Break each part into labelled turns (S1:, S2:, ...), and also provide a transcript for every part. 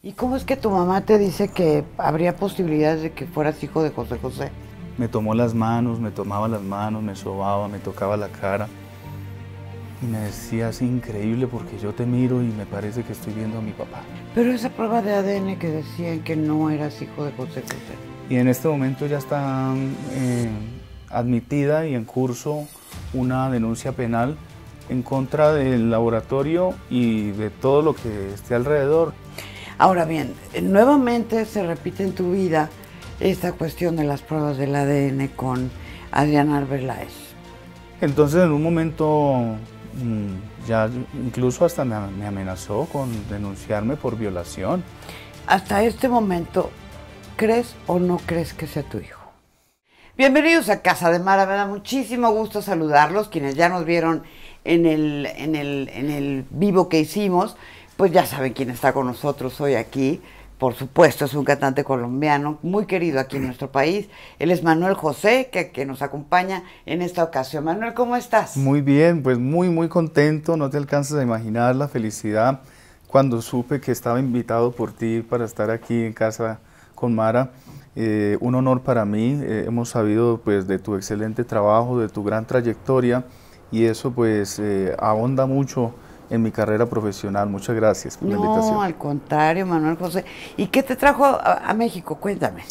S1: ¿Y cómo es que tu mamá te dice que habría posibilidades de que fueras hijo de José José?
S2: Me tomó las manos, me tomaba las manos, me sobaba, me tocaba la cara y me decía, es increíble porque yo te miro y me parece que estoy viendo a mi papá.
S1: Pero esa prueba de ADN que decían que no eras hijo de José José.
S2: Y en este momento ya está eh, admitida y en curso una denuncia penal en contra del laboratorio y de todo lo que esté alrededor.
S1: Ahora bien, nuevamente se repite en tu vida esta cuestión de las pruebas del ADN con Adrián Arbeláez.
S2: Entonces en un momento mm, ya incluso hasta me, me amenazó con denunciarme por violación.
S1: Hasta este momento, ¿crees o no crees que sea tu hijo? Bienvenidos a Casa de Mara, me da muchísimo gusto saludarlos, quienes ya nos vieron en el, en el, en el vivo que hicimos, pues ya saben quién está con nosotros hoy aquí. Por supuesto, es un cantante colombiano muy querido aquí en nuestro país. Él es Manuel José, que, nos acompaña en esta ocasión. Manuel, ¿cómo estás?
S2: Muy bien, pues muy, muy contento. No te alcanzas a imaginar la felicidad cuando supe que estaba invitado por ti para estar aquí en casa con Mara. Eh, un honor para mí. Eh, hemos sabido pues de tu excelente trabajo, de tu gran trayectoria y eso pues eh, ahonda mucho en mi carrera profesional. Muchas gracias por
S1: no,
S2: la invitación.
S1: No, al contrario, Manuel José. ¿Y qué te trajo a, a México? Cuéntame.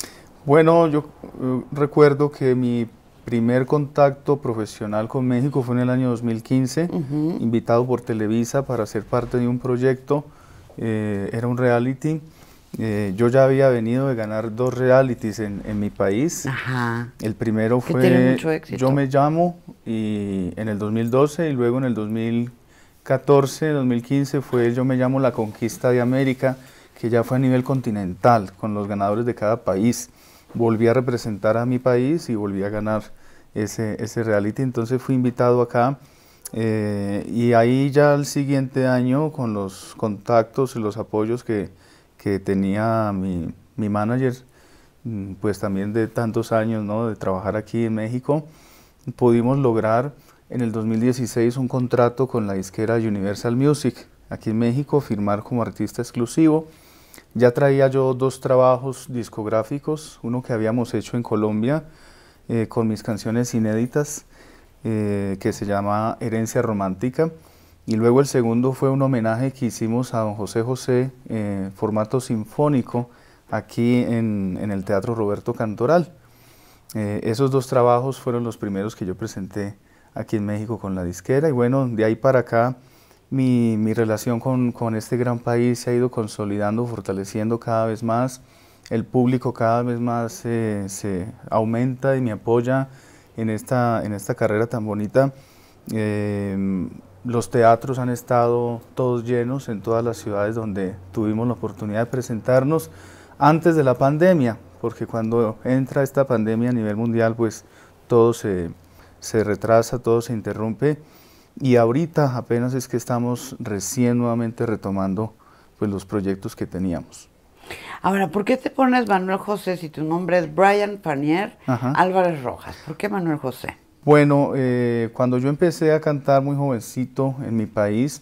S2: Bueno, yo uh, recuerdo que mi primer contacto profesional con México fue en el año 2015, uh -huh. invitado por Televisa para ser parte de un proyecto, eh, era un reality. Eh, yo ya había venido de ganar dos realities en, en mi país.
S1: Ajá.
S2: El primero
S1: Que
S2: fue
S1: tiene mucho éxito.
S2: Yo me llamo y en el 2012 y luego en el 2014, 2015 fue Yo me llamo La Conquista de América, que ya fue a nivel continental con los ganadores de cada país. Volví a representar a mi país y volví a ganar ese, ese reality, entonces fui invitado acá. eh, y ahí ya el siguiente año con los contactos y los apoyos que, que tenía mi, mi manager, mm, pues también de tantos años, ¿no? de trabajar aquí en México, pudimos lograr en el 2016 un contrato con la disquera Universal Music aquí en México, firmar como artista exclusivo. Ya traía yo dos trabajos discográficos, uno que habíamos hecho en Colombia eh, con mis canciones inéditas, eh, que se llama Herencia Romántica, y luego el segundo fue un homenaje que hicimos a don José José, eh, formato sinfónico, aquí en, en, el Teatro Roberto Cantoral. Eh, esos dos trabajos fueron los primeros que yo presenté aquí en México con la disquera y bueno, de ahí para acá mi, mi relación con, con, este gran país se ha ido consolidando, fortaleciendo cada vez más. El público cada vez más eh, se aumenta y me apoya en esta, en esta carrera tan bonita. Eh, los teatros han estado todos llenos en todas las ciudades donde tuvimos la oportunidad de presentarnos antes de la pandemia, porque cuando entra esta pandemia a nivel mundial, pues todo se, se retrasa, todo se interrumpe y ahorita apenas es que estamos recién nuevamente retomando pues los proyectos que teníamos.
S1: Ahora, ¿por qué te pones Manuel José si tu nombre es Brian Panier Ajá. Álvarez Rojas? ¿Por qué Manuel José?
S2: Bueno, eh, cuando yo empecé a cantar muy jovencito en mi país,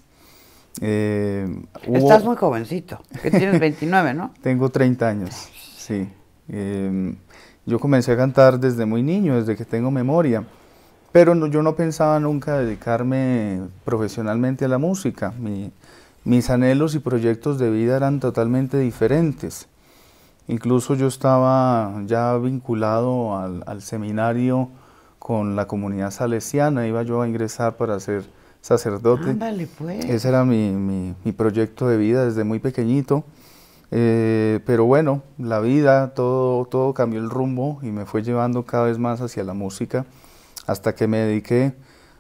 S1: eh, hubo... Estás muy jovencito, que tienes 29, ¿no?
S2: Tengo 30 años, sí. Eh, yo comencé a cantar desde muy niño, desde que tengo memoria, pero no, yo no pensaba nunca dedicarme profesionalmente a la música. Mi, mis anhelos y proyectos de vida eran totalmente diferentes. Incluso yo estaba ya vinculado al, al seminario con la comunidad salesiana, iba yo a ingresar para ser sacerdote.
S1: Ándale, pues.
S2: Ese era mi, mi, mi, proyecto de vida desde muy pequeñito. Eh, pero bueno, la vida, todo, todo cambió el rumbo y me fue llevando cada vez más hacia la música, hasta que me dediqué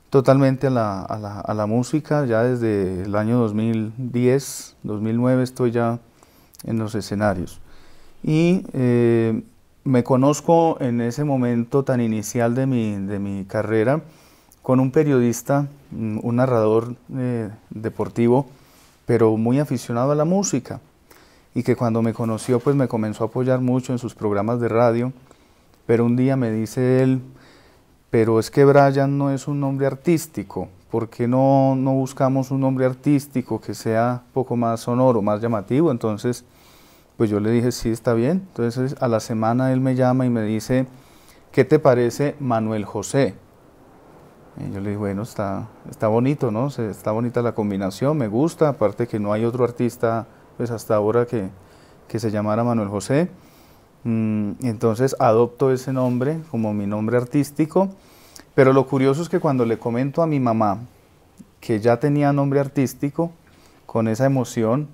S2: totalmente a la, a la, a la música. Ya desde el año 2010, 2009 estoy ya en los escenarios. Y eh, me conozco en ese momento tan inicial de mi, de mi carrera con un periodista, un narrador eh, deportivo, pero muy aficionado a la música y que cuando me conoció pues me comenzó a apoyar mucho en sus programas de radio, pero un día me dice él, pero es que Brian no es un nombre artístico, ¿por qué no, no buscamos un nombre artístico que sea poco más sonoro, más llamativo? Entonces Pues yo le dije, sí, está bien. Entonces a la semana él me llama y me dice, ¿qué te parece Manuel José? Y yo le dije, bueno, está, está bonito, ¿no? Está bonita la combinación, me gusta, aparte que no hay otro artista, pues hasta ahora que, que se llamara Manuel José. Mm, entonces adopto ese nombre como mi nombre artístico, pero lo curioso es que cuando le comento a mi mamá que ya tenía nombre artístico, con esa emoción,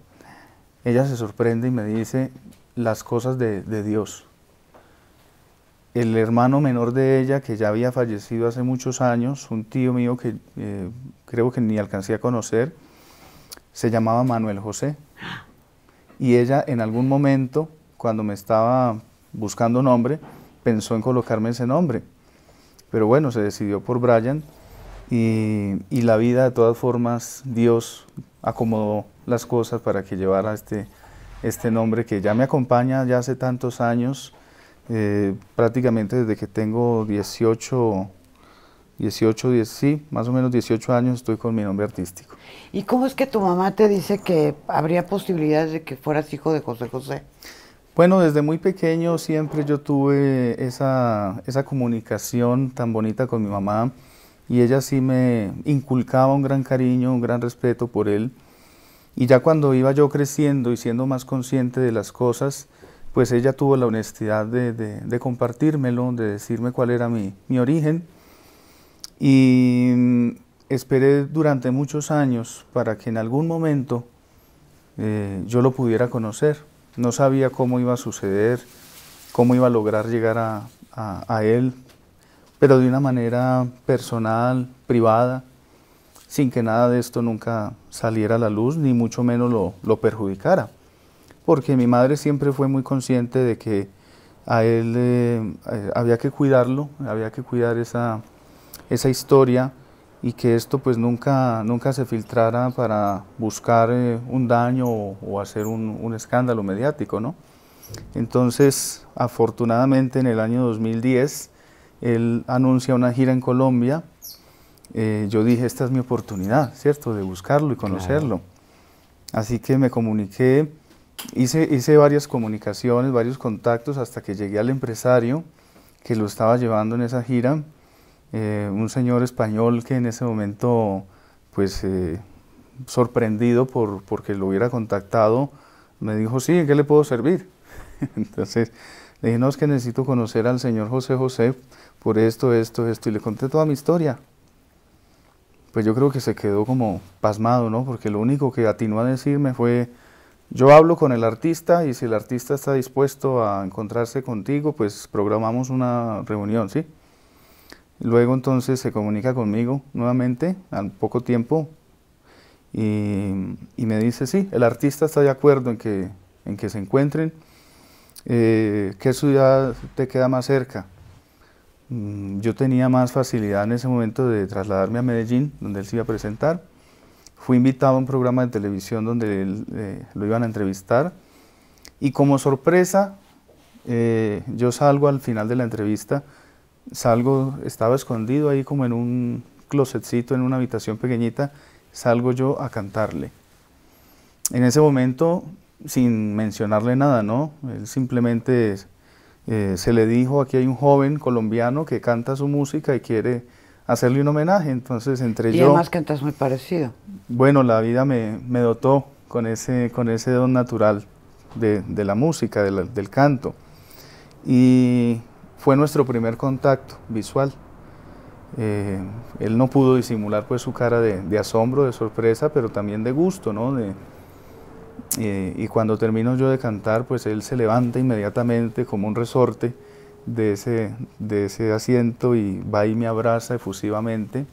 S2: ella se sorprende y me dice las cosas de, de Dios. El hermano menor de ella, que ya había fallecido hace muchos años, un tío mío que eh, creo que ni alcancé a conocer, se llamaba Manuel José. Y ella en algún momento, cuando me estaba buscando nombre, pensó en colocarme ese nombre. Pero bueno, se decidió por Brian y, y la vida de todas formas, Dios acomodó las cosas para que llevara este, este nombre que ya me acompaña ya hace tantos años, eh, prácticamente desde que tengo 18, 18, 10, sí, más o menos 18 años estoy con mi nombre artístico.
S1: ¿Y cómo es que tu mamá te dice que habría posibilidades de que fueras hijo de José José?
S2: Bueno, desde muy pequeño siempre yo tuve esa, esa comunicación tan bonita con mi mamá y ella sí me inculcaba un gran cariño, un gran respeto por él. Y ya cuando iba yo creciendo y siendo más consciente de las cosas, pues ella tuvo la honestidad de, de, compartírmelo, de decirme cuál era mi, mi origen. Y mm, esperé durante muchos años para que en algún momento eh, yo lo pudiera conocer. No sabía cómo iba a suceder, cómo iba a lograr llegar a, a, él, pero de una manera personal, privada, sin que nada de esto nunca saliera a la luz, ni mucho menos lo, lo perjudicara. Porque mi madre siempre fue muy consciente de que a él eh, eh, había que cuidarlo, había que cuidar esa, esa historia y que esto pues nunca, nunca se filtrara para buscar eh, un daño o, o hacer un, un, escándalo mediático, ¿no? Entonces, afortunadamente en el año 2010, él anuncia una gira en Colombia eh, yo dije, esta es mi oportunidad, ¿cierto?, de buscarlo y conocerlo. Así que me comuniqué, hice, hice varias comunicaciones, varios contactos hasta que llegué al empresario que lo estaba llevando en esa gira, eh, un señor español que en ese momento, pues, eh, sorprendido por porque lo hubiera contactado, me dijo, sí, ¿en qué le puedo servir? Entonces, le dije, no, es que necesito conocer al señor José José por esto, esto, esto, y le conté toda mi historia pues yo creo que se quedó como pasmado, ¿no? Porque lo único que atinó a decirme fue, yo hablo con el artista y si el artista está dispuesto a encontrarse contigo, pues programamos una reunión, ¿sí? Luego entonces se comunica conmigo nuevamente al poco tiempo y, me dice, sí, el artista está de acuerdo en que, en que se encuentren. Eh, ¿Qué ciudad te queda más cerca? Mm, yo tenía más facilidad en ese momento de trasladarme a Medellín, donde él se iba a presentar. Fui invitado a un programa de televisión donde eh, lo iban a entrevistar. Y como sorpresa, eh, yo salgo al final de la entrevista, salgo, estaba escondido ahí como en un closetcito, en una habitación pequeñita, salgo yo a cantarle. En ese momento, sin mencionarle nada, ¿no? Él simplemente eh, se le dijo, aquí hay un joven colombiano que canta su música y quiere hacerle un homenaje, entonces entre
S1: y
S2: yo...
S1: Y además cantas muy parecido.
S2: Bueno, la vida me, me dotó con ese, con ese don natural de, de la música, de la, del canto. Y fue nuestro primer contacto visual. Eh, él no pudo disimular pues su cara de, asombro, de sorpresa, pero también de gusto, ¿no? Eh, y cuando termino yo de cantar, pues él se levanta inmediatamente como un resorte de ese, de ese asiento y va y me abraza efusivamente.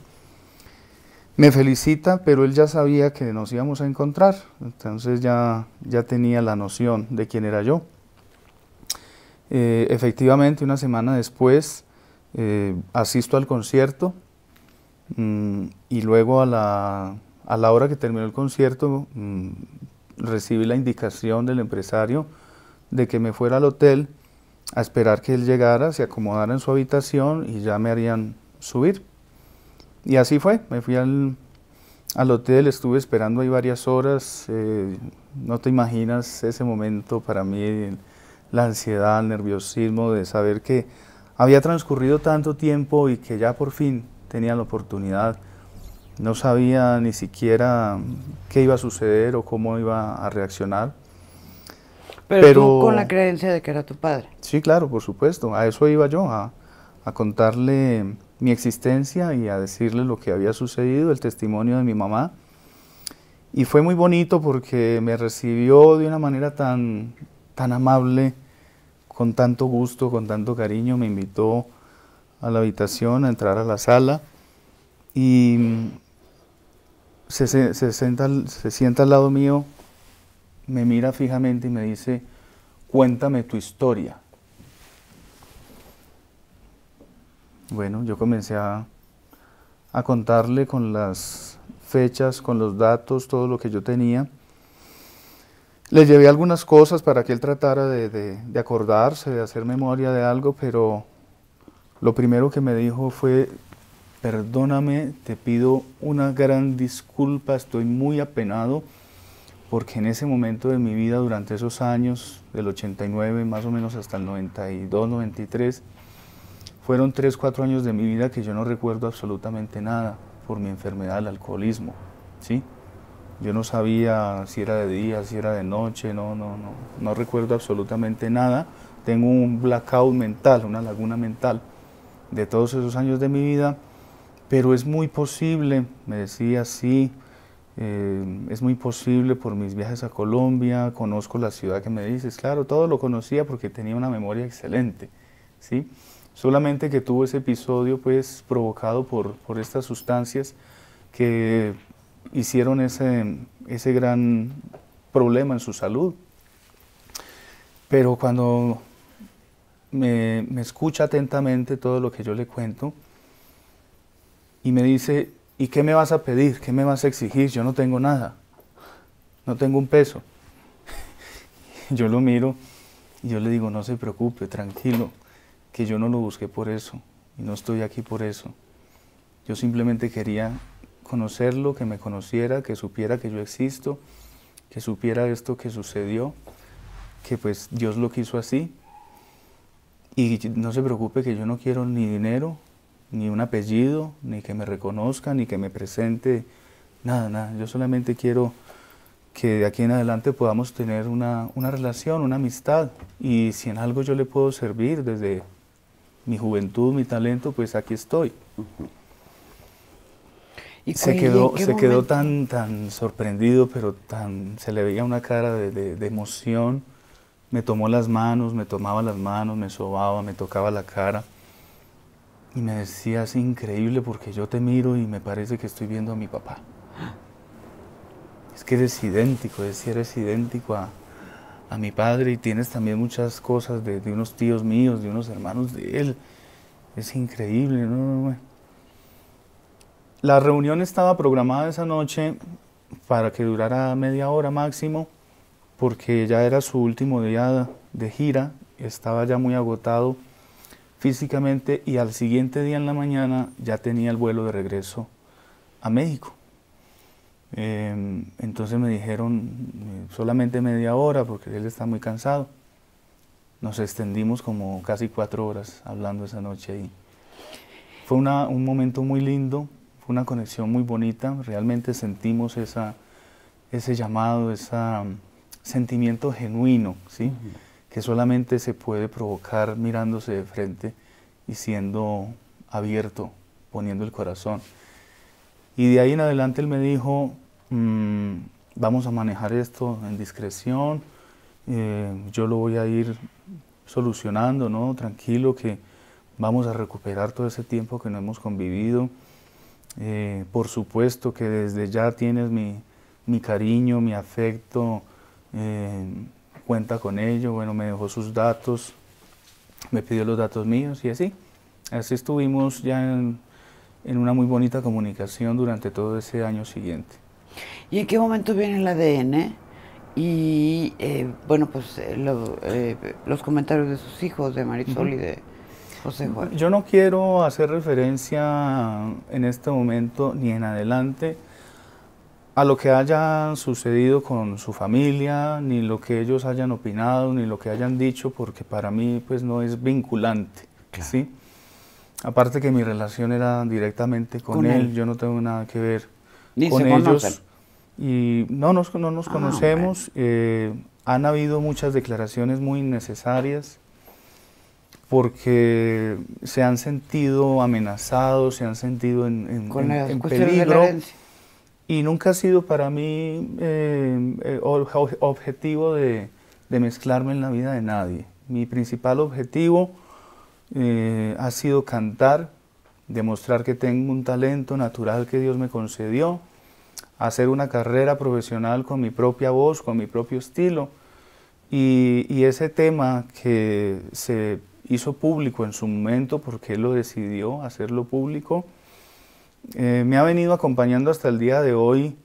S2: Me felicita, pero él ya sabía que nos íbamos a encontrar, entonces ya, ya tenía la noción de quién era yo. Eh, efectivamente, una semana después eh, asisto al concierto mmm, y luego a la, a la, hora que terminó el concierto mmm, recibí la indicación del empresario de que me fuera al hotel a esperar que él llegara, se acomodara en su habitación y ya me harían subir. Y así fue, me fui al, al hotel, estuve esperando ahí varias horas, eh, no te imaginas ese momento para mí, la ansiedad, el nerviosismo de saber que había transcurrido tanto tiempo y que ya por fin tenía la oportunidad. No sabía ni siquiera qué iba a suceder o cómo iba a reaccionar.
S1: Pero, tú con la creencia de que era tu padre.
S2: Sí, claro, por supuesto. A eso iba yo, a, a contarle mi existencia y a decirle lo que había sucedido, el testimonio de mi mamá. Y fue muy bonito porque me recibió de una manera tan, tan amable, con tanto gusto, con tanto cariño, me invitó a la habitación, a entrar a la sala y se, se, sienta, se sienta al lado mío, me mira fijamente y me dice, cuéntame tu historia. Bueno, yo comencé a, a contarle con las fechas, con los datos, todo lo que yo tenía. Le llevé algunas cosas para que él tratara de, de, acordarse, de hacer memoria de algo, pero lo primero que me dijo fue, perdóname, te pido una gran disculpa, estoy muy apenado, porque en ese momento de mi vida, durante esos años, del 89 más o menos hasta el 92, 93, fueron tres, cuatro años de mi vida que yo no recuerdo absolutamente nada por mi enfermedad, el alcoholismo, ¿sí? Yo no sabía si era de día, si era de noche, no, no, no, no recuerdo absolutamente nada. Tengo un blackout mental, una laguna mental de todos esos años de mi vida, pero es muy posible, me decía, sí, eh, es muy posible por mis viajes a Colombia, conozco la ciudad que me dices, claro, todo lo conocía porque tenía una memoria excelente, ¿sí? Solamente que tuvo ese episodio pues provocado por, por estas sustancias que hicieron ese, ese gran problema en su salud. Pero cuando me, me, escucha atentamente todo lo que yo le cuento y me dice, ¿y qué me vas a pedir? ¿Qué me vas a exigir? Yo no tengo nada, no tengo un peso. Yo lo miro y yo le digo, no se preocupe, tranquilo que yo no lo busqué por eso y no estoy aquí por eso. Yo simplemente quería conocerlo, que me conociera, que supiera que yo existo, que supiera esto que sucedió, que pues Dios lo quiso así. Y no se preocupe que yo no quiero ni dinero, ni un apellido, ni que me reconozca, ni que me presente, nada, nada. Yo solamente quiero que de aquí en adelante podamos tener una, una relación, una amistad. Y si en algo yo le puedo servir desde mi juventud, mi talento, pues aquí estoy. ¿Y se quedó, se quedó tan, tan sorprendido, pero tan, se le veía una cara de, emoción. Me tomó las manos, me tomaba las manos, me sobaba, me tocaba la cara. Y me decía, es increíble porque yo te miro y me parece que estoy viendo a mi papá. Es que eres idéntico, es que eres idéntico a, a mi padre y tienes también muchas cosas de, unos tíos míos, de unos hermanos de él. Es increíble, ¿no? La reunión estaba programada esa noche para que durara media hora máximo, porque ya era su último día de gira, estaba ya muy agotado físicamente y al siguiente día en la mañana ya tenía el vuelo de regreso a México. Em, entonces me dijeron eh, solamente media hora porque él está muy cansado. Nos extendimos como casi cuatro horas hablando esa noche ahí. Fue un momento muy lindo, fue una conexión muy bonita, realmente sentimos esa, ese llamado, ese sentimiento genuino, ¿sí? que solamente se puede provocar mirándose de frente y siendo abierto, poniendo el corazón. Y de ahí en adelante él me dijo, mm, vamos a manejar esto en discreción, eh, yo lo voy a ir solucionando, ¿no? Tranquilo que vamos a recuperar todo ese tiempo que no hemos convivido. Eh, por supuesto que desde ya tienes mi, mi cariño, mi afecto, eh, cuenta con ello, bueno, me dejó sus datos, me pidió los datos míos y así. Así estuvimos ya en, en una muy bonita comunicación durante todo ese año siguiente.
S1: ¿Y en qué momento viene el ADN? Y eh, bueno, pues eh, los comentarios de sus hijos, de Marisol y de José Juan.
S2: Yo no quiero hacer referencia en este momento ni en adelante a lo que haya sucedido con su familia, ni lo que ellos hayan opinado, ni lo que hayan dicho, porque para mí pues no es vinculante, ¿sí? Aparte que mi relación era directamente con, él, yo no tengo nada que ver con ellos. Y no nos, no nos ah, conocemos, eh, han habido muchas declaraciones muy innecesarias porque se han sentido amenazados, se han sentido en, en, peligro. Y nunca ha sido para mí eh, eh, objetivo de, de, mezclarme en la vida de nadie. Mi principal objetivo eh, ha sido cantar, demostrar que tengo un talento natural que Dios me concedió, hacer una carrera profesional con mi propia voz, con mi propio estilo. Y, y ese tema que se hizo público en su momento, porque él lo decidió hacerlo público, eh, me ha venido acompañando hasta el día de hoy,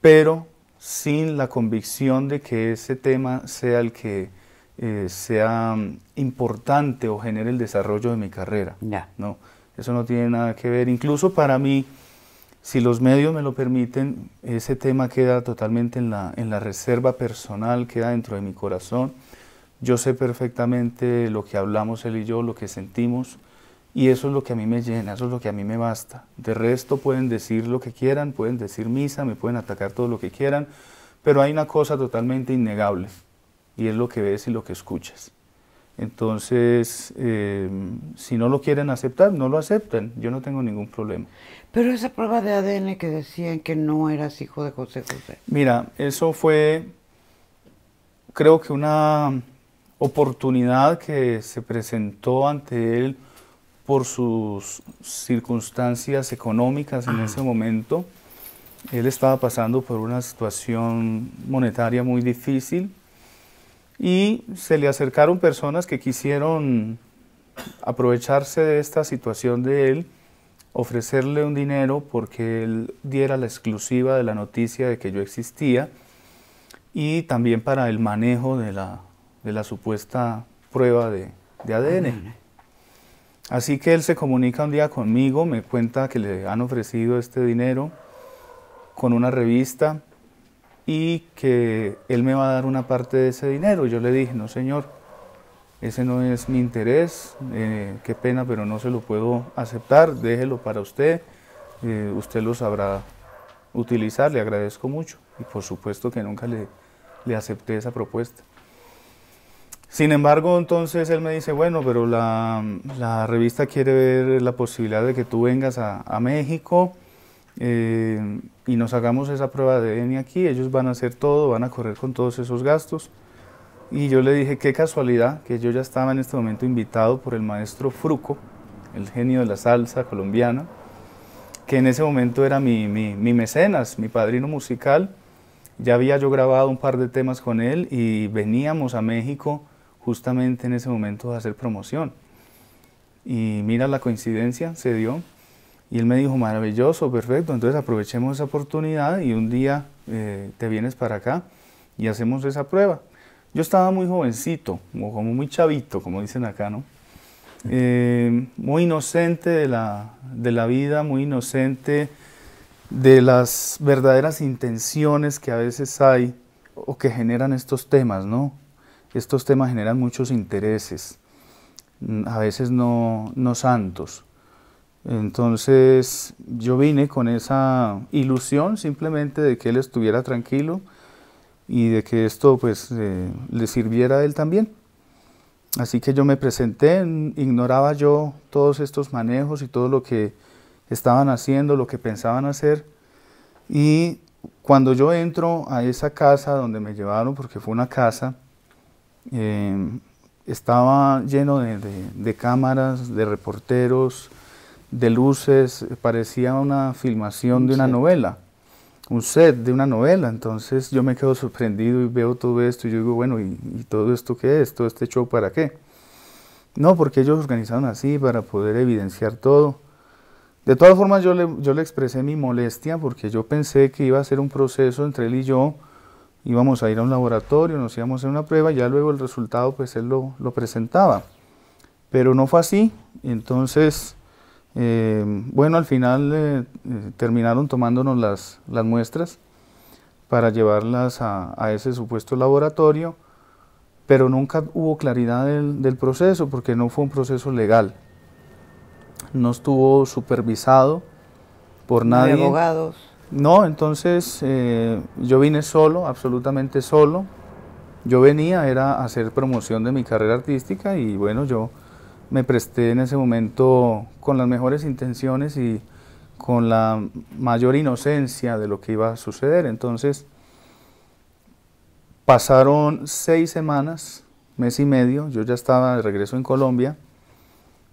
S2: pero sin la convicción de que ese tema sea el que eh, sea mm, importante o genere el desarrollo de mi carrera. No, eso no tiene nada que ver. Incluso para mí, si los medios me lo permiten, ese tema queda totalmente en la, en la reserva personal, queda dentro de mi corazón. Yo sé perfectamente lo que hablamos él y yo, lo que sentimos, y eso es lo que a mí me llena, eso es lo que a mí me basta. De resto pueden decir lo que quieran, pueden decir misa, me pueden atacar todo lo que quieran, pero hay una cosa totalmente innegable, y es lo que ves y lo que escuchas. Entonces, eh, si no lo quieren aceptar, no lo aceptan, yo no tengo ningún problema.
S1: Pero esa prueba de ADN que decían que no eras hijo de José José.
S2: Mira, eso fue, creo que una oportunidad que se presentó ante él por sus circunstancias económicas en ese momento. Él estaba pasando por una situación monetaria muy difícil y se le acercaron personas que quisieron aprovecharse de esta situación de él, ofrecerle un dinero porque él diera la exclusiva de la noticia de que yo existía y también para el manejo de la, de la supuesta prueba de, de ADN. Así que él se comunica un día conmigo, me cuenta que le han ofrecido este dinero con una revista y que él me va a dar una parte de ese dinero. Yo le dije, no señor, ese no es mi interés, eh, qué pena, pero no se lo puedo aceptar, déjelo para usted, eh, usted lo sabrá utilizar, le agradezco mucho y por supuesto que nunca le, le acepté esa propuesta. Sin embargo, entonces él me dice, bueno, pero la, revista quiere ver la posibilidad de que tú vengas a, México eh, y nos hagamos esa prueba de ADN aquí, ellos van a hacer todo, van a correr con todos esos gastos. Y yo le dije, qué casualidad, que yo ya estaba en este momento invitado por el maestro Fruco, el genio de la salsa colombiana, que en ese momento era mi, mi mecenas, mi padrino musical. Ya había yo grabado un par de temas con él y veníamos a México justamente en ese momento de hacer promoción. Y mira la coincidencia, se dio. Y él me dijo, maravilloso, perfecto, entonces aprovechemos esa oportunidad y un día eh, te vienes para acá y hacemos esa prueba. Yo estaba muy jovencito, como, muy chavito, como dicen acá, ¿no? Eh, muy inocente de la, de la vida, muy inocente de las verdaderas intenciones que a veces hay o que generan estos temas, ¿no? Estos temas generan muchos intereses, mm, a veces no, no santos. Entonces yo vine con esa ilusión simplemente de que él estuviera tranquilo y de que esto pues eh, le sirviera a él también. Así que yo me presenté, ignoraba yo todos estos manejos y todo lo que estaban haciendo, lo que pensaban hacer. Y cuando yo entro a esa casa donde me llevaron, porque fue una casa, eh, estaba lleno de, cámaras, de reporteros, de luces, parecía una filmación de una novela, un set de una novela. Entonces yo me quedo sorprendido y veo todo esto y yo digo, bueno, ¿y, todo esto qué es? ¿Todo este show para qué? No, porque ellos organizaron así para poder evidenciar todo. De todas formas yo le, yo le expresé mi molestia porque yo pensé que iba a ser un proceso entre él y yo íbamos a ir a un laboratorio, nos íbamos a hacer una prueba y ya luego el resultado pues él lo, presentaba. Pero no fue así, entonces, eh, bueno, al final eh, eh, terminaron tomándonos las, las muestras para llevarlas a, ese supuesto laboratorio, pero nunca hubo claridad del, proceso porque no fue un proceso legal. No estuvo supervisado por nadie.
S1: abogados?
S2: No, entonces eh, yo vine solo, absolutamente solo. Yo venía, era hacer promoción de mi carrera artística y bueno, yo me presté en ese momento con las mejores intenciones y con la mayor inocencia de lo que iba a suceder. Entonces, pasaron seis semanas, mes y medio, yo ya estaba de regreso en Colombia,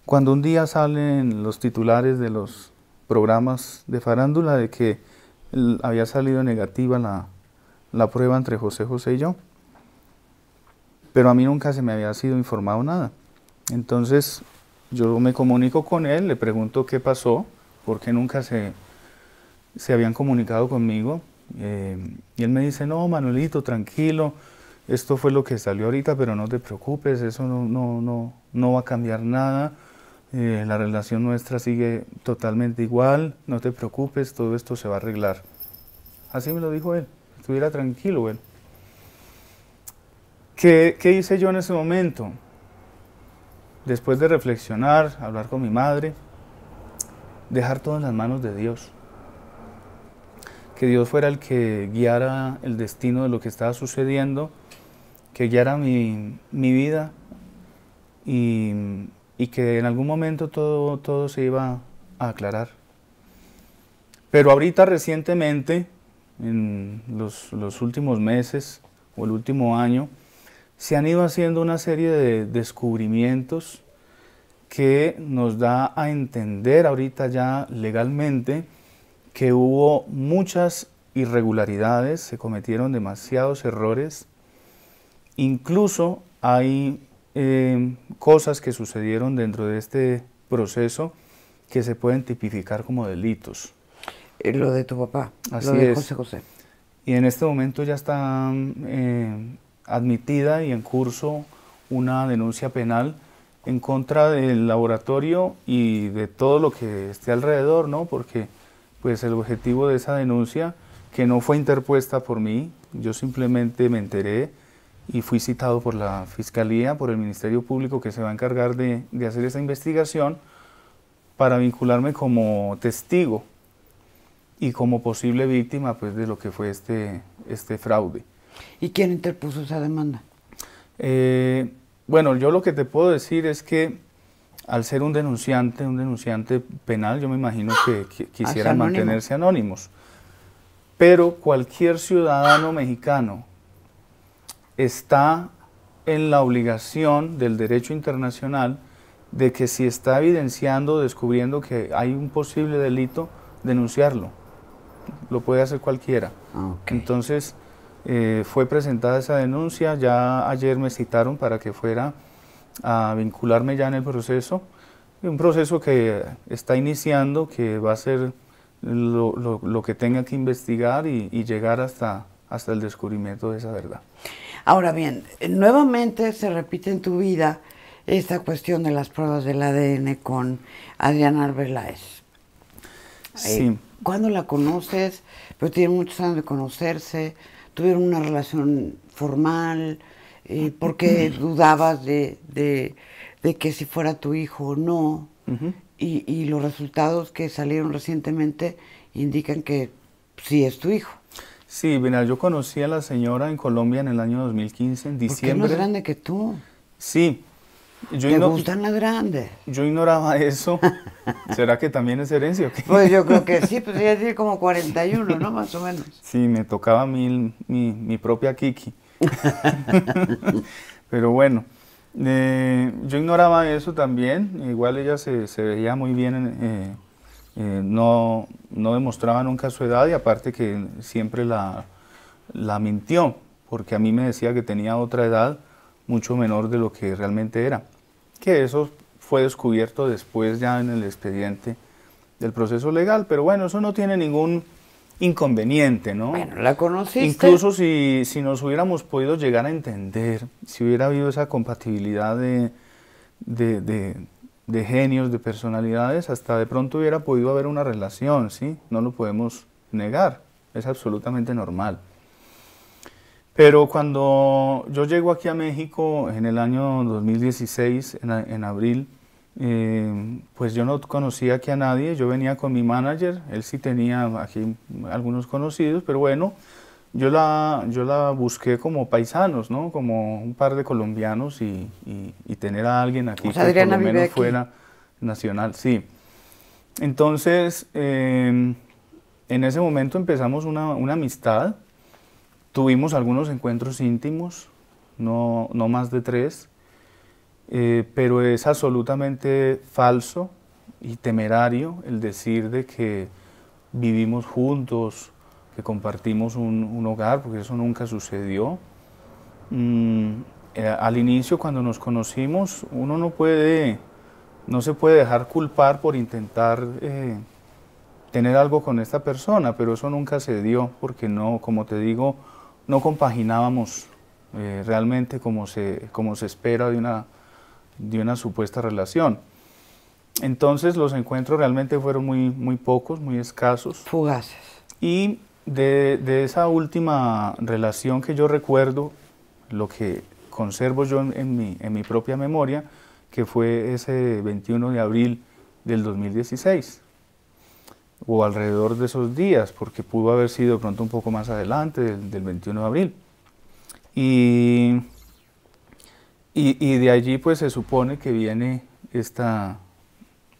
S2: cuando un día salen los titulares de los programas de farándula de que había salido negativa la, la prueba entre José José y yo, pero a mí nunca se me había sido informado nada. Entonces yo me comunico con él, le pregunto qué pasó, por qué nunca se, se habían comunicado conmigo. Eh, y él me dice, no, Manuelito, tranquilo, esto fue lo que salió ahorita, pero no te preocupes, eso no, no, no, no va a cambiar nada. Eh, la relación nuestra sigue totalmente igual, no te preocupes, todo esto se va a arreglar. Así me lo dijo él, estuviera tranquilo él. ¿Qué, ¿Qué hice yo en ese momento? después de reflexionar, hablar con mi madre, dejar todo en las manos de Dios. Que Dios fuera el que guiara el destino de lo que estaba sucediendo, que guiara mi, vida y, que en algún momento todo, todo se iba a aclarar. Pero ahorita recientemente, en los, los últimos meses o el último año, se han ido haciendo una serie de descubrimientos que nos da a entender ahorita ya legalmente que hubo muchas irregularidades, se cometieron demasiados errores, incluso hay eh, cosas que sucedieron dentro de este proceso que se pueden tipificar como delitos.
S1: Eh, lo de tu papá,
S2: Así
S1: lo de
S2: es.
S1: José José.
S2: Y en este momento ya está eh, admitida y en curso una denuncia penal en contra del laboratorio y de todo lo que esté alrededor, ¿no? Porque pues el objetivo de esa denuncia, que no fue interpuesta por mí, yo simplemente me enteré y fui citado por la Fiscalía, por el Ministerio Público que se va a encargar de, de hacer esa investigación para vincularme como testigo y como posible víctima pues, de lo que fue este, este fraude.
S1: ¿Y quién interpuso esa demanda?
S2: Eh, bueno, yo lo que te puedo decir es que al ser un denunciante, un denunciante penal, yo me imagino que, quisieran mantenerse anónimos. Pero cualquier ciudadano mexicano está en la obligación del derecho internacional de que si está evidenciando, descubriendo que hay un posible delito, denunciarlo. Lo puede hacer cualquiera.
S1: Ah,
S2: Entonces, eh, fue presentada esa denuncia, ya ayer me citaron para que fuera a vincularme ya en el proceso, un proceso que está iniciando, que va a ser lo, que tenga que investigar y, llegar hasta, hasta el descubrimiento de esa verdad.
S1: Ahora bien, nuevamente se repite en tu vida esta cuestión de las pruebas del ADN con Adriana Arbeláez.
S2: Sí. Eh,
S1: ¿Cuándo la conoces? Pero tiene muchos años de conocerse tuvieron una relación formal, eh, porque dudabas de, de, que si fuera tu hijo o no, y, y, los resultados que salieron recientemente indican que sí es tu hijo.
S2: Sí, mira, yo conocí a la señora en Colombia en el año 2015, en diciembre. ¿Por
S1: qué más grande que tú?
S2: Sí.
S1: Yo ¿Te gustan las grandes?
S2: Yo ignoraba eso. ¿Será que también es herencia?
S1: Pues yo creo que sí, pues iba decir como 41, ¿no? Más o menos.
S2: Sí, me tocaba mí mi, mi propia Kiki. Pero bueno, eh, yo ignoraba eso también. Igual ella se, se veía muy bien, eh, eh, no, no demostraba nunca su edad y aparte que siempre la, la mintió, porque a mí me decía que tenía otra edad mucho menor de lo que realmente era. Que eso fue descubierto después ya en el expediente del proceso legal, pero bueno, eso no tiene ningún inconveniente, ¿no?
S1: Bueno, la conociste.
S2: Incluso si, si nos hubiéramos podido llegar a entender, si hubiera habido esa compatibilidad de, de, de, genios, de personalidades, hasta de pronto hubiera podido haber una relación, ¿sí? No lo podemos negar, es absolutamente normal. Pero cuando yo llego aquí a México en el año 2016, en, en abril, eh, pues yo no conocía aquí a nadie, yo venía con mi manager, él sí tenía aquí algunos conocidos, pero bueno, yo la, yo la busqué como paisanos, ¿no? Como un par de colombianos y, y, tener a alguien aquí que por lo menos fuera nacional, sí. Entonces, em, en ese momento empezamos una, una, amistad, tuvimos algunos encuentros íntimos, no, no más de tres, eh, pero es absolutamente falso y temerario el decir de que vivimos juntos, que compartimos un, hogar, porque eso nunca sucedió. Mm, eh, al inicio, cuando nos conocimos, uno no puede, no se puede dejar culpar por intentar eh, tener algo con esta persona, pero eso nunca se dio, porque no, como te digo, no compaginábamos realmente como se, como se espera de una de una supuesta relación. Entonces los encuentros realmente fueron muy, muy pocos, muy escasos.
S1: Fugaces.
S2: Y de, esa última relación que yo recuerdo, lo que conservo yo en, mi, en mi propia memoria, que fue ese 21 de abril del 2016, o alrededor de esos días, porque pudo haber sido pronto un poco más adelante del, del 21 de abril. Y y, de allí pues se supone que viene esta,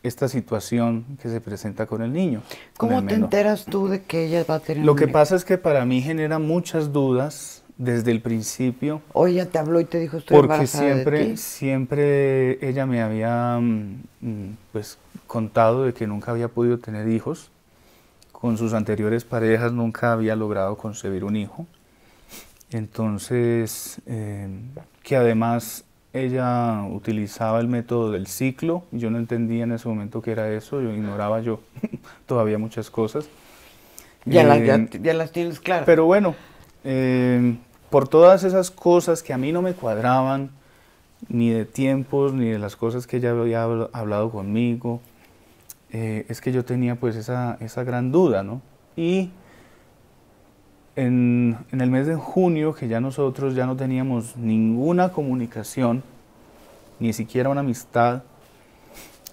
S2: esta situación que se presenta con el niño.
S1: ¿Cómo te enteras tú de que ella va a tener
S2: Lo que pasa es que para mí genera muchas dudas desde el principio.
S1: O ella te habló y te dijo estoy
S2: Porque siempre, siempre ella me había mm, mm, pues contado de que nunca había podido tener hijos. Con sus anteriores parejas nunca había logrado concebir un hijo. Entonces, eh, que además ella utilizaba el método del ciclo, yo no entendía en ese momento qué era eso, yo ignoraba yo todavía muchas cosas.
S1: Ya, eh, ya, las tienes claras.
S2: Pero bueno, eh, por todas esas cosas que a mí no me cuadraban, ni de tiempos, ni de las cosas que ella había hablado conmigo, es que yo tenía pues esa, esa gran duda, ¿no? Y en, el mes de junio, que ya nosotros ya no teníamos ninguna comunicación, ni siquiera una amistad,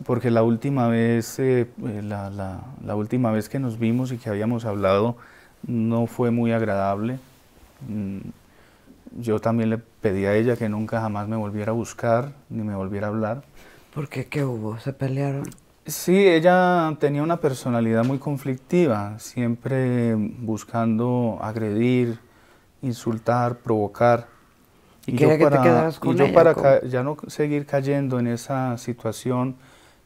S2: porque la última vez, eh, eh, la, última vez que nos vimos y que habíamos hablado no fue muy agradable. Mm, yo también le pedí a ella que nunca jamás me volviera a buscar ni me volviera a hablar.
S1: ¿Por qué? ¿Qué hubo? ¿Se pelearon?
S2: Sí, ella tenía una personalidad muy conflictiva, siempre buscando agredir, insultar, provocar.
S1: Y, yo para, y
S2: yo para ya no seguir cayendo en esa situación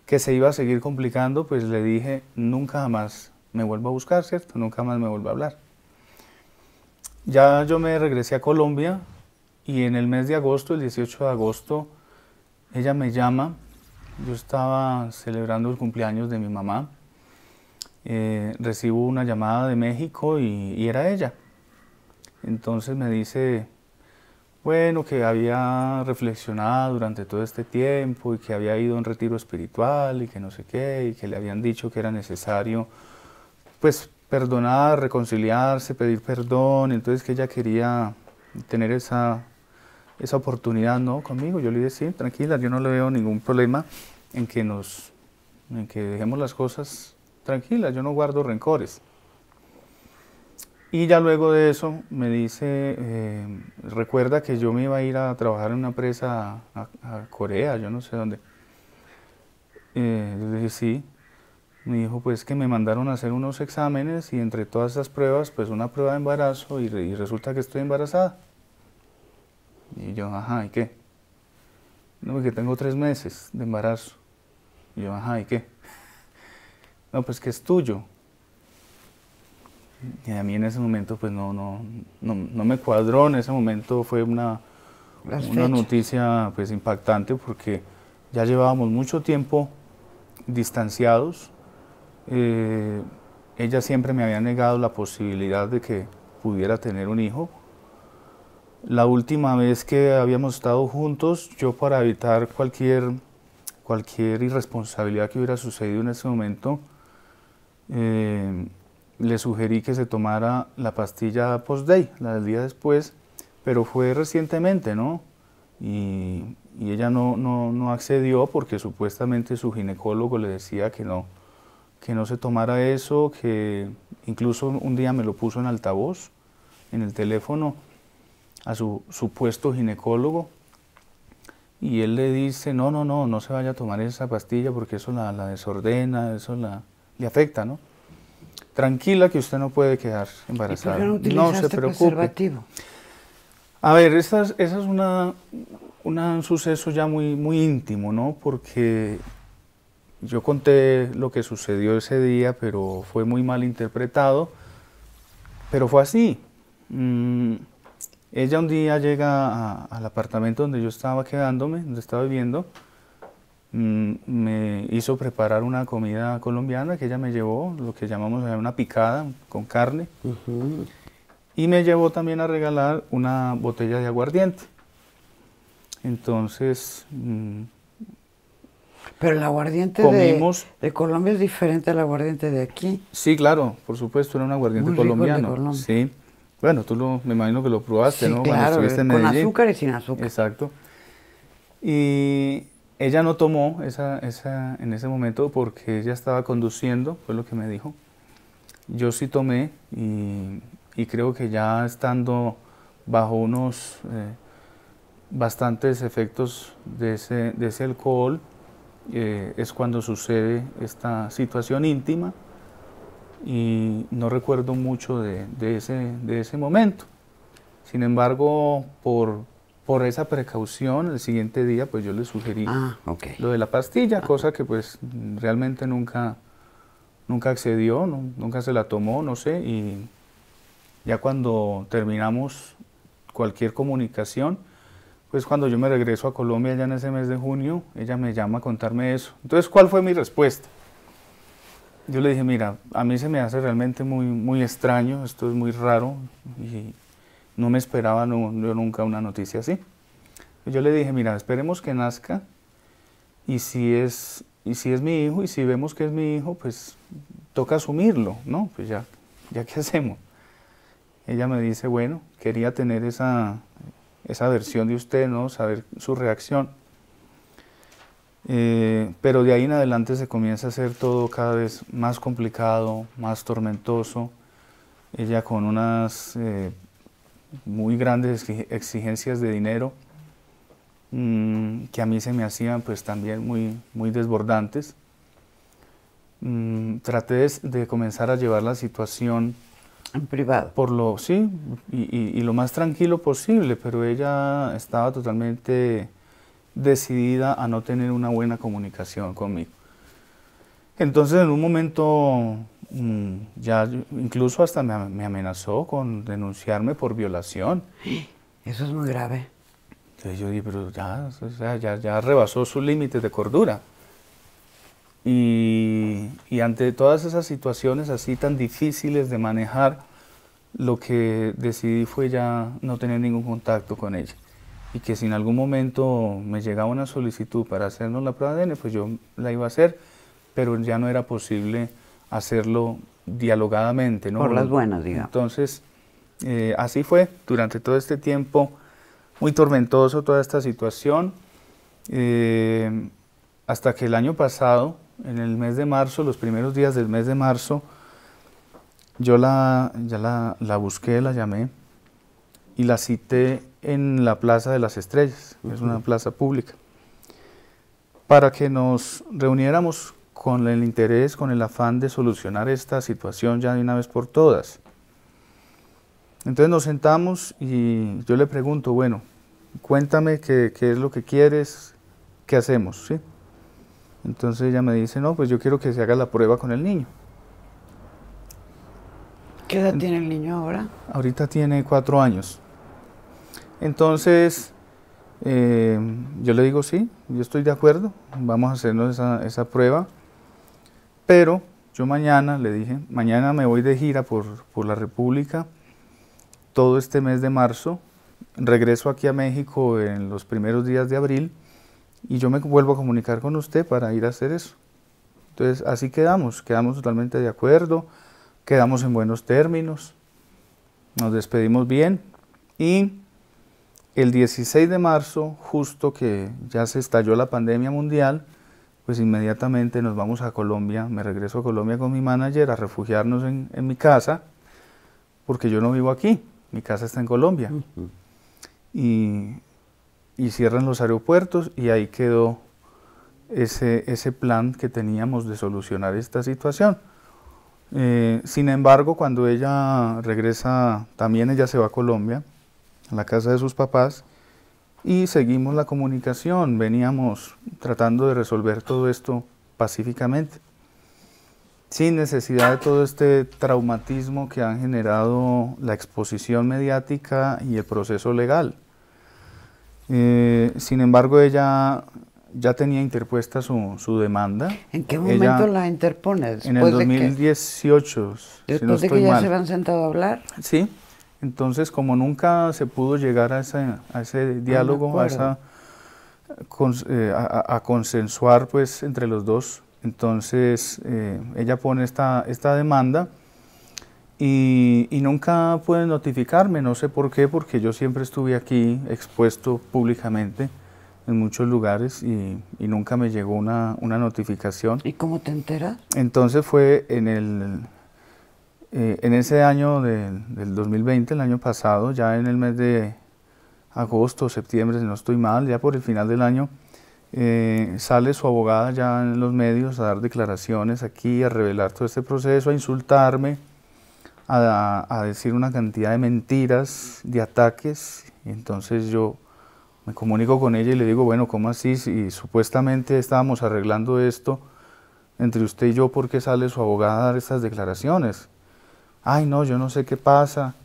S2: que se iba a seguir complicando, pues le dije, nunca jamás me vuelvo a buscar, ¿cierto? Nunca más me vuelvo a hablar. Ya yo me regresé a Colombia y en el mes de agosto, el 18 de agosto, ella me llama yo estaba celebrando el cumpleaños de mi mamá, eh, recibo una llamada de México y, era ella. Entonces me dice, bueno, que había reflexionado durante todo este tiempo y que había ido a un retiro espiritual y que no sé qué, y que le habían dicho que era necesario, pues, perdonar, reconciliarse, pedir perdón, entonces que ella quería tener esa esa oportunidad no conmigo. Yo le dije, sí, tranquila, yo no le veo ningún problema en que nos en que dejemos las cosas tranquilas, yo no guardo rencores. Y ya luego de eso me dice, eh, recuerda que yo me iba a ir a trabajar en una empresa a, Corea, yo no sé dónde. Eh, yo le dije, sí. Me dijo, pues que me mandaron a hacer unos exámenes y entre todas esas pruebas, pues una prueba de embarazo y resulta que estoy embarazada. Y yo, ajá, ¿y qué? No, porque tengo tres meses de embarazo. Y yo, ajá, ¿y qué? No, pues que es tuyo. Y a mí en ese momento, pues no, no, no, me cuadró. En ese momento fue una, una noticia pues impactante porque ya llevábamos mucho tiempo distanciados. Eh, ella siempre me había negado la posibilidad de que pudiera tener un hijo la última vez que habíamos estado juntos, yo para evitar cualquier, cualquier irresponsabilidad que hubiera sucedido en ese momento, eh, le sugerí que se tomara la pastilla post-day, la del día después, pero fue recientemente, ¿no? Y, ella no, no, accedió porque supuestamente su ginecólogo le decía que no, que no se tomara eso, que incluso un día me lo puso en altavoz, en el teléfono, a su supuesto ginecólogo, y él le dice, no, no, no, no se vaya a tomar esa pastilla porque eso la, desordena, eso la, le afecta, ¿no? Tranquila que usted no puede quedar embarazada.
S1: no, se preocupe.
S2: A ver, esa es, esa es una, un suceso ya muy, muy íntimo, ¿no? Porque yo conté lo que sucedió ese día, pero fue muy mal interpretado. Pero fue así. Mm, ella un día llega al apartamento donde yo estaba quedándome, donde estaba viviendo. Mm, me hizo preparar una comida colombiana que ella me llevó, lo que llamamos una picada con carne. Y me llevó también a regalar una botella de aguardiente. Entonces... Mm,
S1: Pero el aguardiente de, Colombia es diferente al aguardiente de aquí.
S2: Sí, claro, por supuesto, era un aguardiente colombiano. Sí. Bueno, tú lo, me imagino que lo probaste, ¿no?
S1: Claro, con azúcar y sin azúcar.
S2: Exacto. Y ella no tomó esa, esa, en ese momento porque ella estaba conduciendo, fue lo que me dijo. Yo sí tomé y y creo que ya estando bajo unos eh, bastantes efectos de ese, de ese alcohol, eh, es cuando sucede esta situación íntima y no recuerdo mucho de, de, ese, de ese momento. Sin embargo, por, por esa precaución, el siguiente día pues yo le sugerí
S1: ah,
S2: lo de la pastilla, cosa que pues realmente nunca, nunca accedió, nunca se la tomó, no sé, y ya cuando terminamos cualquier comunicación, pues cuando yo me regreso a Colombia ya en ese mes de junio, ella me llama a contarme eso. Entonces, ¿cuál fue mi respuesta? Yo le dije, mira, a mí se me hace realmente muy, muy extraño, esto es muy raro y no me esperaba yo nunca una noticia así. Yo le dije, mira, esperemos que nazca y si es, y si es mi hijo y si vemos que es mi hijo, pues toca asumirlo, ¿no? Pues ya, ya qué hacemos ella me dice, bueno, quería tener esa, esa versión de usted, ¿no? Saber su reacción. Eh, pero de ahí en adelante se comienza a hacer todo cada vez más complicado, más tormentoso. Ella con unas eh, muy grandes exigencias de dinero mm, que a mí se me hacían pues también muy, muy desbordantes. Mm, traté de comenzar a llevar la situación
S1: en privado.
S2: Por lo, sí, y, lo más tranquilo posible, pero ella estaba totalmente decidida a no tener una buena comunicación conmigo. Entonces en un momento mm, ya incluso hasta me, amenazó con denunciarme por violación.
S1: Eso es muy grave.
S2: Entonces yo dije, pero ya, ya, ya rebasó sus límites de cordura. Y, ante todas esas situaciones así tan difíciles de manejar, lo que decidí fue ya no tener ningún contacto con ella. Y que si en algún momento me llegaba una solicitud para hacernos la prueba de ADN, pues yo la iba a hacer, pero ya no era posible hacerlo dialogadamente. ¿no?
S1: Por las buenas, digamos.
S2: Entonces, eh, así fue durante todo este tiempo, muy tormentoso toda esta situación, eh, hasta que el año pasado, en el mes de marzo, los primeros días del mes de marzo, yo la, ya la, busqué, la llamé y la cité en la Plaza de las Estrellas, es una plaza pública, para que nos reuniéramos con el interés, con el afán de solucionar esta situación ya de una vez por todas. Entonces nos sentamos y yo le pregunto, bueno, cuéntame qué, qué es lo que quieres, qué hacemos, ¿sí? Entonces ella me dice, no, pues yo quiero que se haga la prueba con el niño.
S1: ¿Qué edad tiene el niño ahora?
S2: Ahorita tiene cuatro años. Entonces, eh, yo le digo, sí, yo estoy de acuerdo, vamos a hacernos esa, prueba, pero yo mañana, le dije, mañana me voy de gira por, por la República, todo este mes de marzo, regreso aquí a México en los primeros días de abril, y yo me vuelvo a comunicar con usted para ir a hacer eso. Entonces, así quedamos, quedamos totalmente de acuerdo, quedamos en buenos términos, nos despedimos bien y el 16 de marzo, justo que ya se estalló la pandemia mundial, pues inmediatamente nos vamos a Colombia, me regreso a Colombia con mi manager a refugiarnos en, mi casa, porque yo no vivo aquí, mi casa está en Colombia. y, y, cierran los aeropuertos y ahí quedó ese, ese plan que teníamos de solucionar esta situación. Eh, sin embargo, cuando ella regresa, también ella se va a Colombia, a la casa de sus papás, y seguimos la comunicación, veníamos tratando de resolver todo esto pacíficamente, sin necesidad de todo este traumatismo que han generado la exposición mediática y el proceso legal. Eh, sin embargo, ella ya tenía interpuesta su, demanda.
S1: ¿En qué momento la interpone?
S2: en el 2018.
S1: ¿Después de que ya se habían sentado a hablar?
S2: Sí. Entonces, como nunca se pudo llegar a ese, a ese diálogo, a, esa, eh, a, consensuar pues, entre los dos, entonces eh, ella pone esta, esta demanda y, y, nunca puede notificarme, no sé por qué, porque yo siempre estuve aquí expuesto públicamente en muchos lugares y, y nunca me llegó una, una, notificación.
S1: ¿Y cómo te enteras?
S2: Entonces fue en el eh, en ese año del 2020, el año pasado, ya en el mes de agosto, septiembre, si no estoy mal, ya por el final del año, eh, sale su abogada ya en los medios a dar declaraciones aquí, a revelar todo este proceso, a insultarme, a, decir una cantidad de mentiras, de ataques. Entonces yo me comunico con ella y le digo, bueno, ¿cómo así? Si supuestamente estábamos arreglando esto entre usted y yo, ¿por qué sale su abogada a dar estas declaraciones? Ay no, yo no sé qué pasa,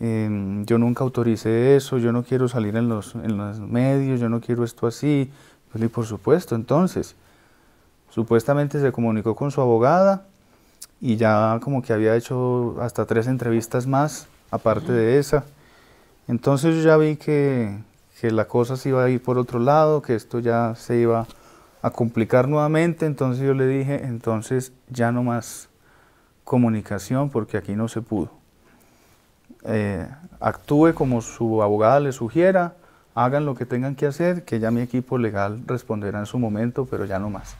S2: em, yo nunca autoricé eso, yo no quiero salir en los, en los medios, yo no quiero esto así. Pues, y por supuesto, entonces, supuestamente se comunicó con su abogada y ya como que había hecho hasta tres entrevistas más, aparte de esa. Entonces yo ya vi que, que la cosa se iba a ir por otro lado, que esto ya se iba a complicar nuevamente, entonces yo le dije, entonces ya no más comunicación porque aquí no se pudo. Eh, actúe como su abogada le sugiera, hagan lo que tengan que hacer, que ya mi equipo legal responderá en su momento, pero ya no más.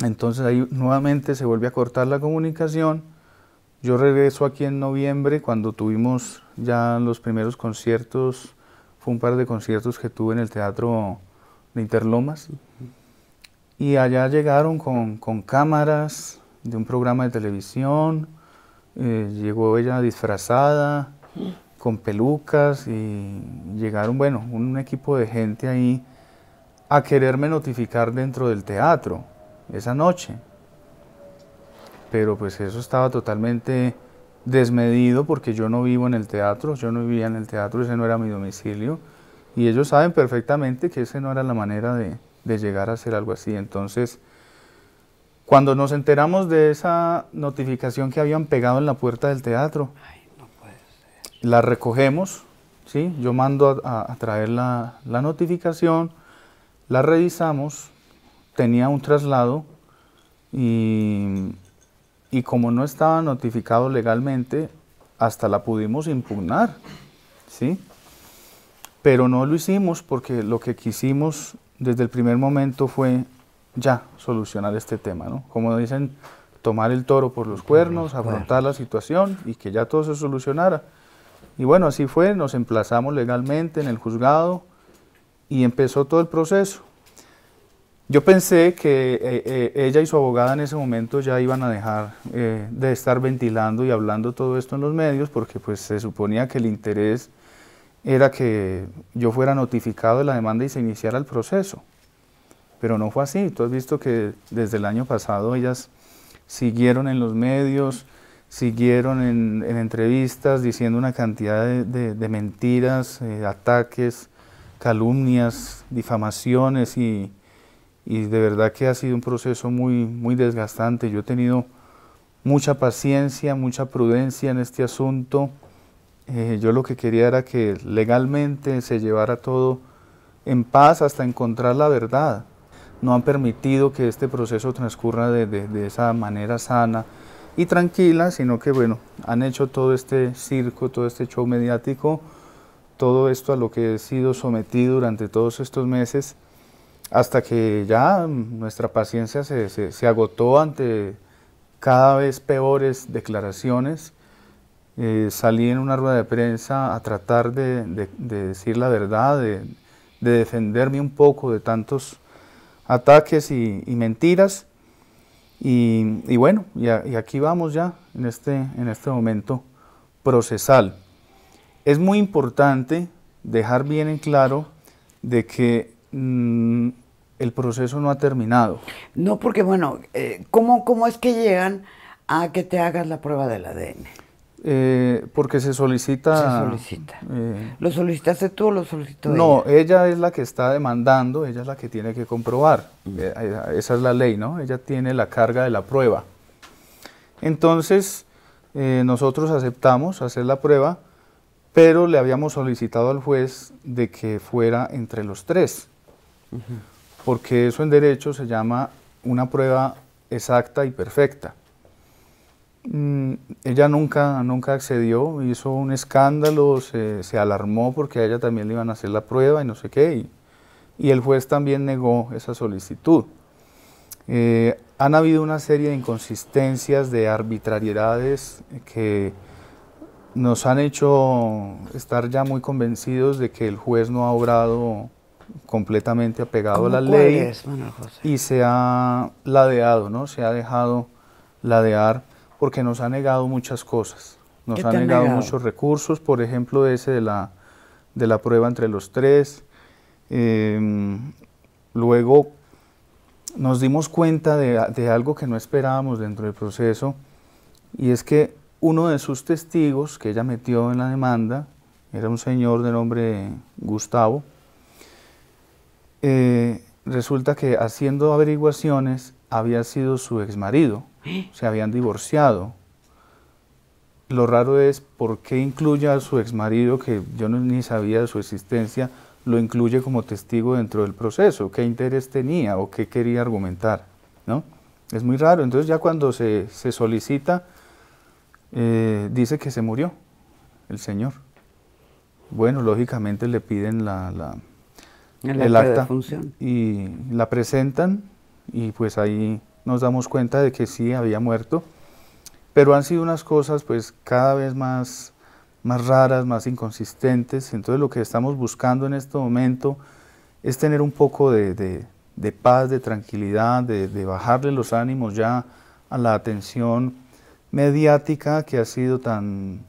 S2: Entonces ahí nuevamente se vuelve a cortar la comunicación. Yo regreso aquí en noviembre cuando tuvimos ya los primeros conciertos, fue un par de conciertos que tuve en el Teatro de Interlomas. Y allá llegaron con, con cámaras, de un programa de televisión. Eh, llegó ella disfrazada, con pelucas y llegaron, bueno, un equipo de gente ahí a quererme notificar dentro del teatro esa noche. Pero pues eso estaba totalmente desmedido porque yo no vivo en el teatro, yo no vivía en el teatro, ese no era mi domicilio. Y ellos saben perfectamente que esa no era la manera de, de llegar a hacer algo así. Entonces, cuando nos enteramos de esa notificación que habían pegado en la puerta del teatro, la recogemos, ¿sí? yo mando a, traer la, notificación, la revisamos, tenía un traslado y, y como no estaba notificado legalmente, hasta la pudimos impugnar, ¿sí? Pero no lo hicimos porque lo que quisimos desde el primer momento fue ya solucionar este tema, ¿no? Como dicen, tomar el toro por los cuernos, afrontar la situación y que ya todo se solucionara. Y bueno, así fue, nos emplazamos legalmente en el juzgado y empezó todo el proceso. Yo pensé que eh, eh, ella y su abogada en ese momento ya iban a dejar eh, de estar ventilando y hablando todo esto en los medios porque pues se suponía que el interés era que yo fuera notificado de la demanda y se iniciara el proceso. Pero no fue así. Tú has visto que desde el año pasado ellas siguieron en los medios, siguieron en, entrevistas diciendo una cantidad de, mentiras, eh, ataques, calumnias, difamaciones y, de verdad que ha sido un proceso muy, muy desgastante. Yo he tenido mucha paciencia, mucha prudencia en este asunto. Eh, yo lo que quería era que legalmente se llevara todo en paz hasta encontrar la verdad no han permitido que este proceso transcurra de, esa manera sana y tranquila, sino que bueno, han hecho todo este circo, todo este show mediático todo esto a lo que he sido sometido durante todos estos meses, hasta que ya nuestra paciencia se, se, agotó ante cada vez peores declaraciones. Eh, salí en una rueda de prensa a tratar de, de, decir la verdad, de, de, defenderme un poco de tantos ataques y, mentiras. Y, y bueno, y, y, aquí vamos ya en este, en este momento procesal. Es muy importante dejar bien en claro de que mm, el proceso no ha terminado.
S1: No, porque bueno, eh, ¿cómo, ¿cómo, es que llegan a que te hagas la prueba del ADN?
S2: Eh, porque se solicita...
S1: Se solicita. Eh, ¿Lo solicitaste tú o lo solicitó
S2: No, ella? es la que está demandando, ella es la que tiene que comprobar. Mm. esa es la ley, ¿no? Ella tiene la carga de la prueba. Entonces, nosotros aceptamos hacer la prueba pero le habíamos solicitado al juez de que fuera entre los tres, porque eso en derecho se llama una prueba exacta y perfecta. Mm, ella nunca, nunca accedió, hizo un escándalo, se, alarmó porque a ella también le iban a hacer la prueba y no sé qué, y, el juez también negó esa solicitud. Eh, han habido una serie de inconsistencias, de arbitrariedades que nos han hecho estar ya muy convencidos de que el juez no ha obrado completamente apegado a la ley y se ha ladeado, ¿no? Se ha dejado ladear porque nos ha negado muchas cosas. Nos ha negado, muchos recursos, por ejemplo, ese de la, de la prueba entre los tres. Em, luego nos dimos cuenta de, de algo que no esperábamos dentro del proceso y es que uno de sus testigos que ella metió en la demanda era un señor de nombre Gustavo. Eh, resulta que haciendo averiguaciones había sido su exmarido, se habían divorciado. Lo raro es por qué incluye a su exmarido, que yo no, ni sabía de su existencia, lo incluye como testigo dentro del proceso, qué interés tenía o qué quería argumentar. ¿no? Es muy raro. Entonces ya cuando se, se solicita eh, dice que se murió el señor. Bueno, lógicamente le piden la, la
S1: el, acta,
S2: y la presentan y pues ahí nos damos cuenta de que sí había muerto, pero han sido unas cosas pues cada vez más, más raras, más inconsistentes, entonces lo que estamos buscando en este momento es tener un poco de, de, paz, de tranquilidad, de, bajarle los ánimos ya a la atención mediática que ha sido tan,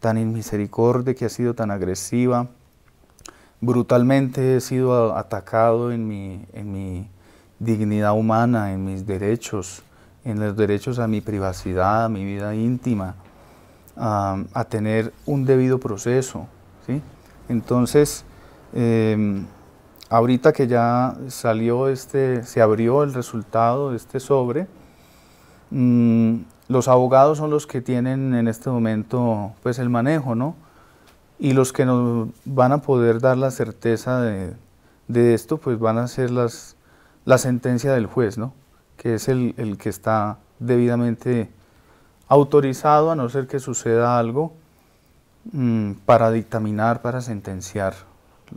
S2: tan inmisericordia, que ha sido tan agresiva. Brutalmente he sido atacado en mi, en mi dignidad humana, en mis derechos, en los derechos a mi privacidad, a mi vida íntima, a, tener un debido proceso. ¿sí? Entonces, em, ahorita que ya salió este, se abrió el resultado de este sobre, mm, los abogados son los que tienen en este momento pues el manejo, ¿no? Y los que nos van a poder dar la certeza de, esto, pues van a ser las, la sentencia del juez, ¿no? Que es el, el, que está debidamente autorizado, a no ser que suceda algo, mm, para dictaminar, para sentenciar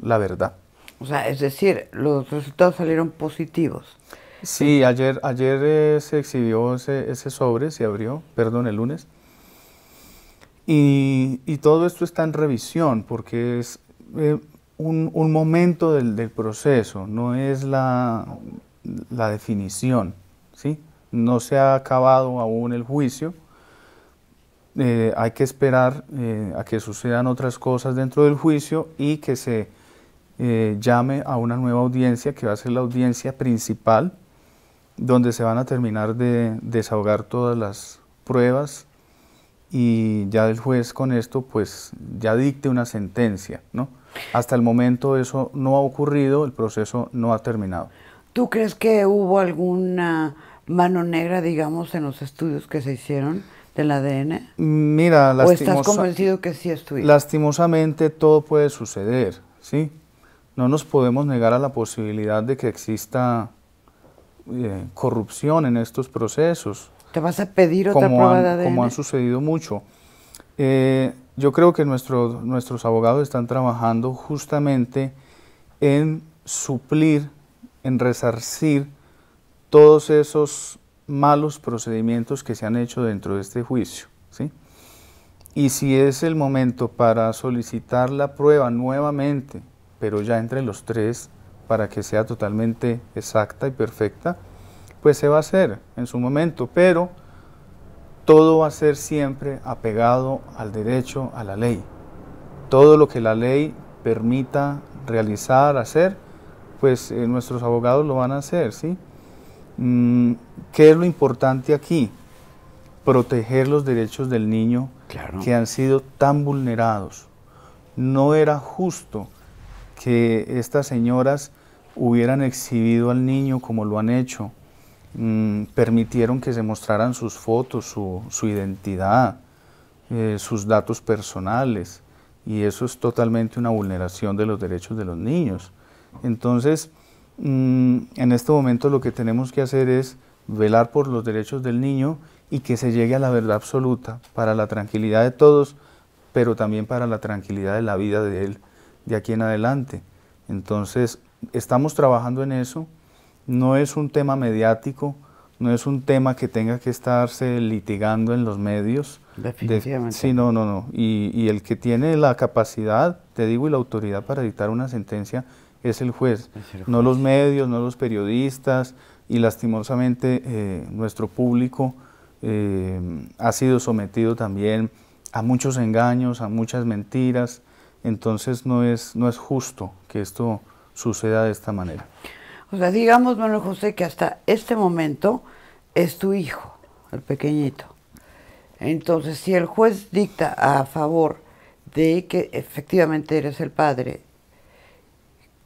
S2: la verdad.
S1: O sea, es decir, los resultados salieron positivos.
S2: Sí, ayer, ayer eh, se exhibió ese, ese, sobre, se abrió, perdón, el lunes. Y, y todo esto está en revisión porque es eh, un, un, momento del, del, proceso, no es la, la definición, ¿sí? No se ha acabado aún el juicio. Eh, hay que esperar a que sucedan otras cosas dentro del juicio y que se llame a una nueva audiencia que va a ser la audiencia principal donde se van a terminar de desahogar todas las pruebas y ya el juez con esto pues ya dicte una sentencia, ¿no? Hasta el momento eso no ha ocurrido, el proceso no ha terminado.
S1: ¿Tú crees que hubo alguna mano negra, digamos, en los estudios que se hicieron del ADN?
S2: Mira,
S1: ¿O estás convencido que sí estuvieron?
S2: Lastimosamente todo puede suceder, ¿sí? No nos podemos negar a la posibilidad de que exista eh, corrupción en estos procesos.
S1: ¿Te vas a pedir otra prueba de ADN?
S2: Como han sucedido mucho. Eh, yo creo que nuestros abogados están trabajando justamente en suplir, en resarcir todos esos malos procedimientos que se han hecho dentro de este juicio. ¿sí? Y si es el momento para solicitar la prueba nuevamente, pero ya entre los tres, para que sea totalmente exacta y perfecta, pues se va a hacer en su momento, pero todo va a ser siempre apegado al derecho, a la ley. Todo lo que la ley permita realizar, hacer, pues eh, nuestros abogados lo van a hacer, ¿sí? Mm, ¿Qué es lo importante aquí? Proteger los derechos del niño que han sido tan vulnerados. No era justo que estas señoras hubieran exhibido al niño como lo han hecho, mm, permitieron que se mostraran sus fotos, su, identidad, eh, sus datos personales, y eso es totalmente una vulneración de los derechos de los niños. Entonces, mm, en este momento lo que tenemos que hacer es velar por los derechos del niño y que se llegue a la verdad absoluta para la tranquilidad de todos, pero también para la tranquilidad de la vida de él de aquí en adelante. Entonces, estamos trabajando en eso. No es un tema mediático, no es un tema que tenga que estarse litigando en los medios.
S1: Definitivamente.
S2: sí, no, no, no. Y, y, el que tiene la capacidad, te digo, y la autoridad para dictar una sentencia es el juez, no los medios, no los periodistas, y lastimosamente eh, nuestro público eh, ha sido sometido también a muchos engaños, a muchas mentiras, entonces no es, no es justo que esto suceda de esta manera.
S1: O sea, digamos, Manuel José, que hasta este momento es tu hijo, el pequeñito. Entonces, si el juez dicta a favor de que efectivamente eres el padre,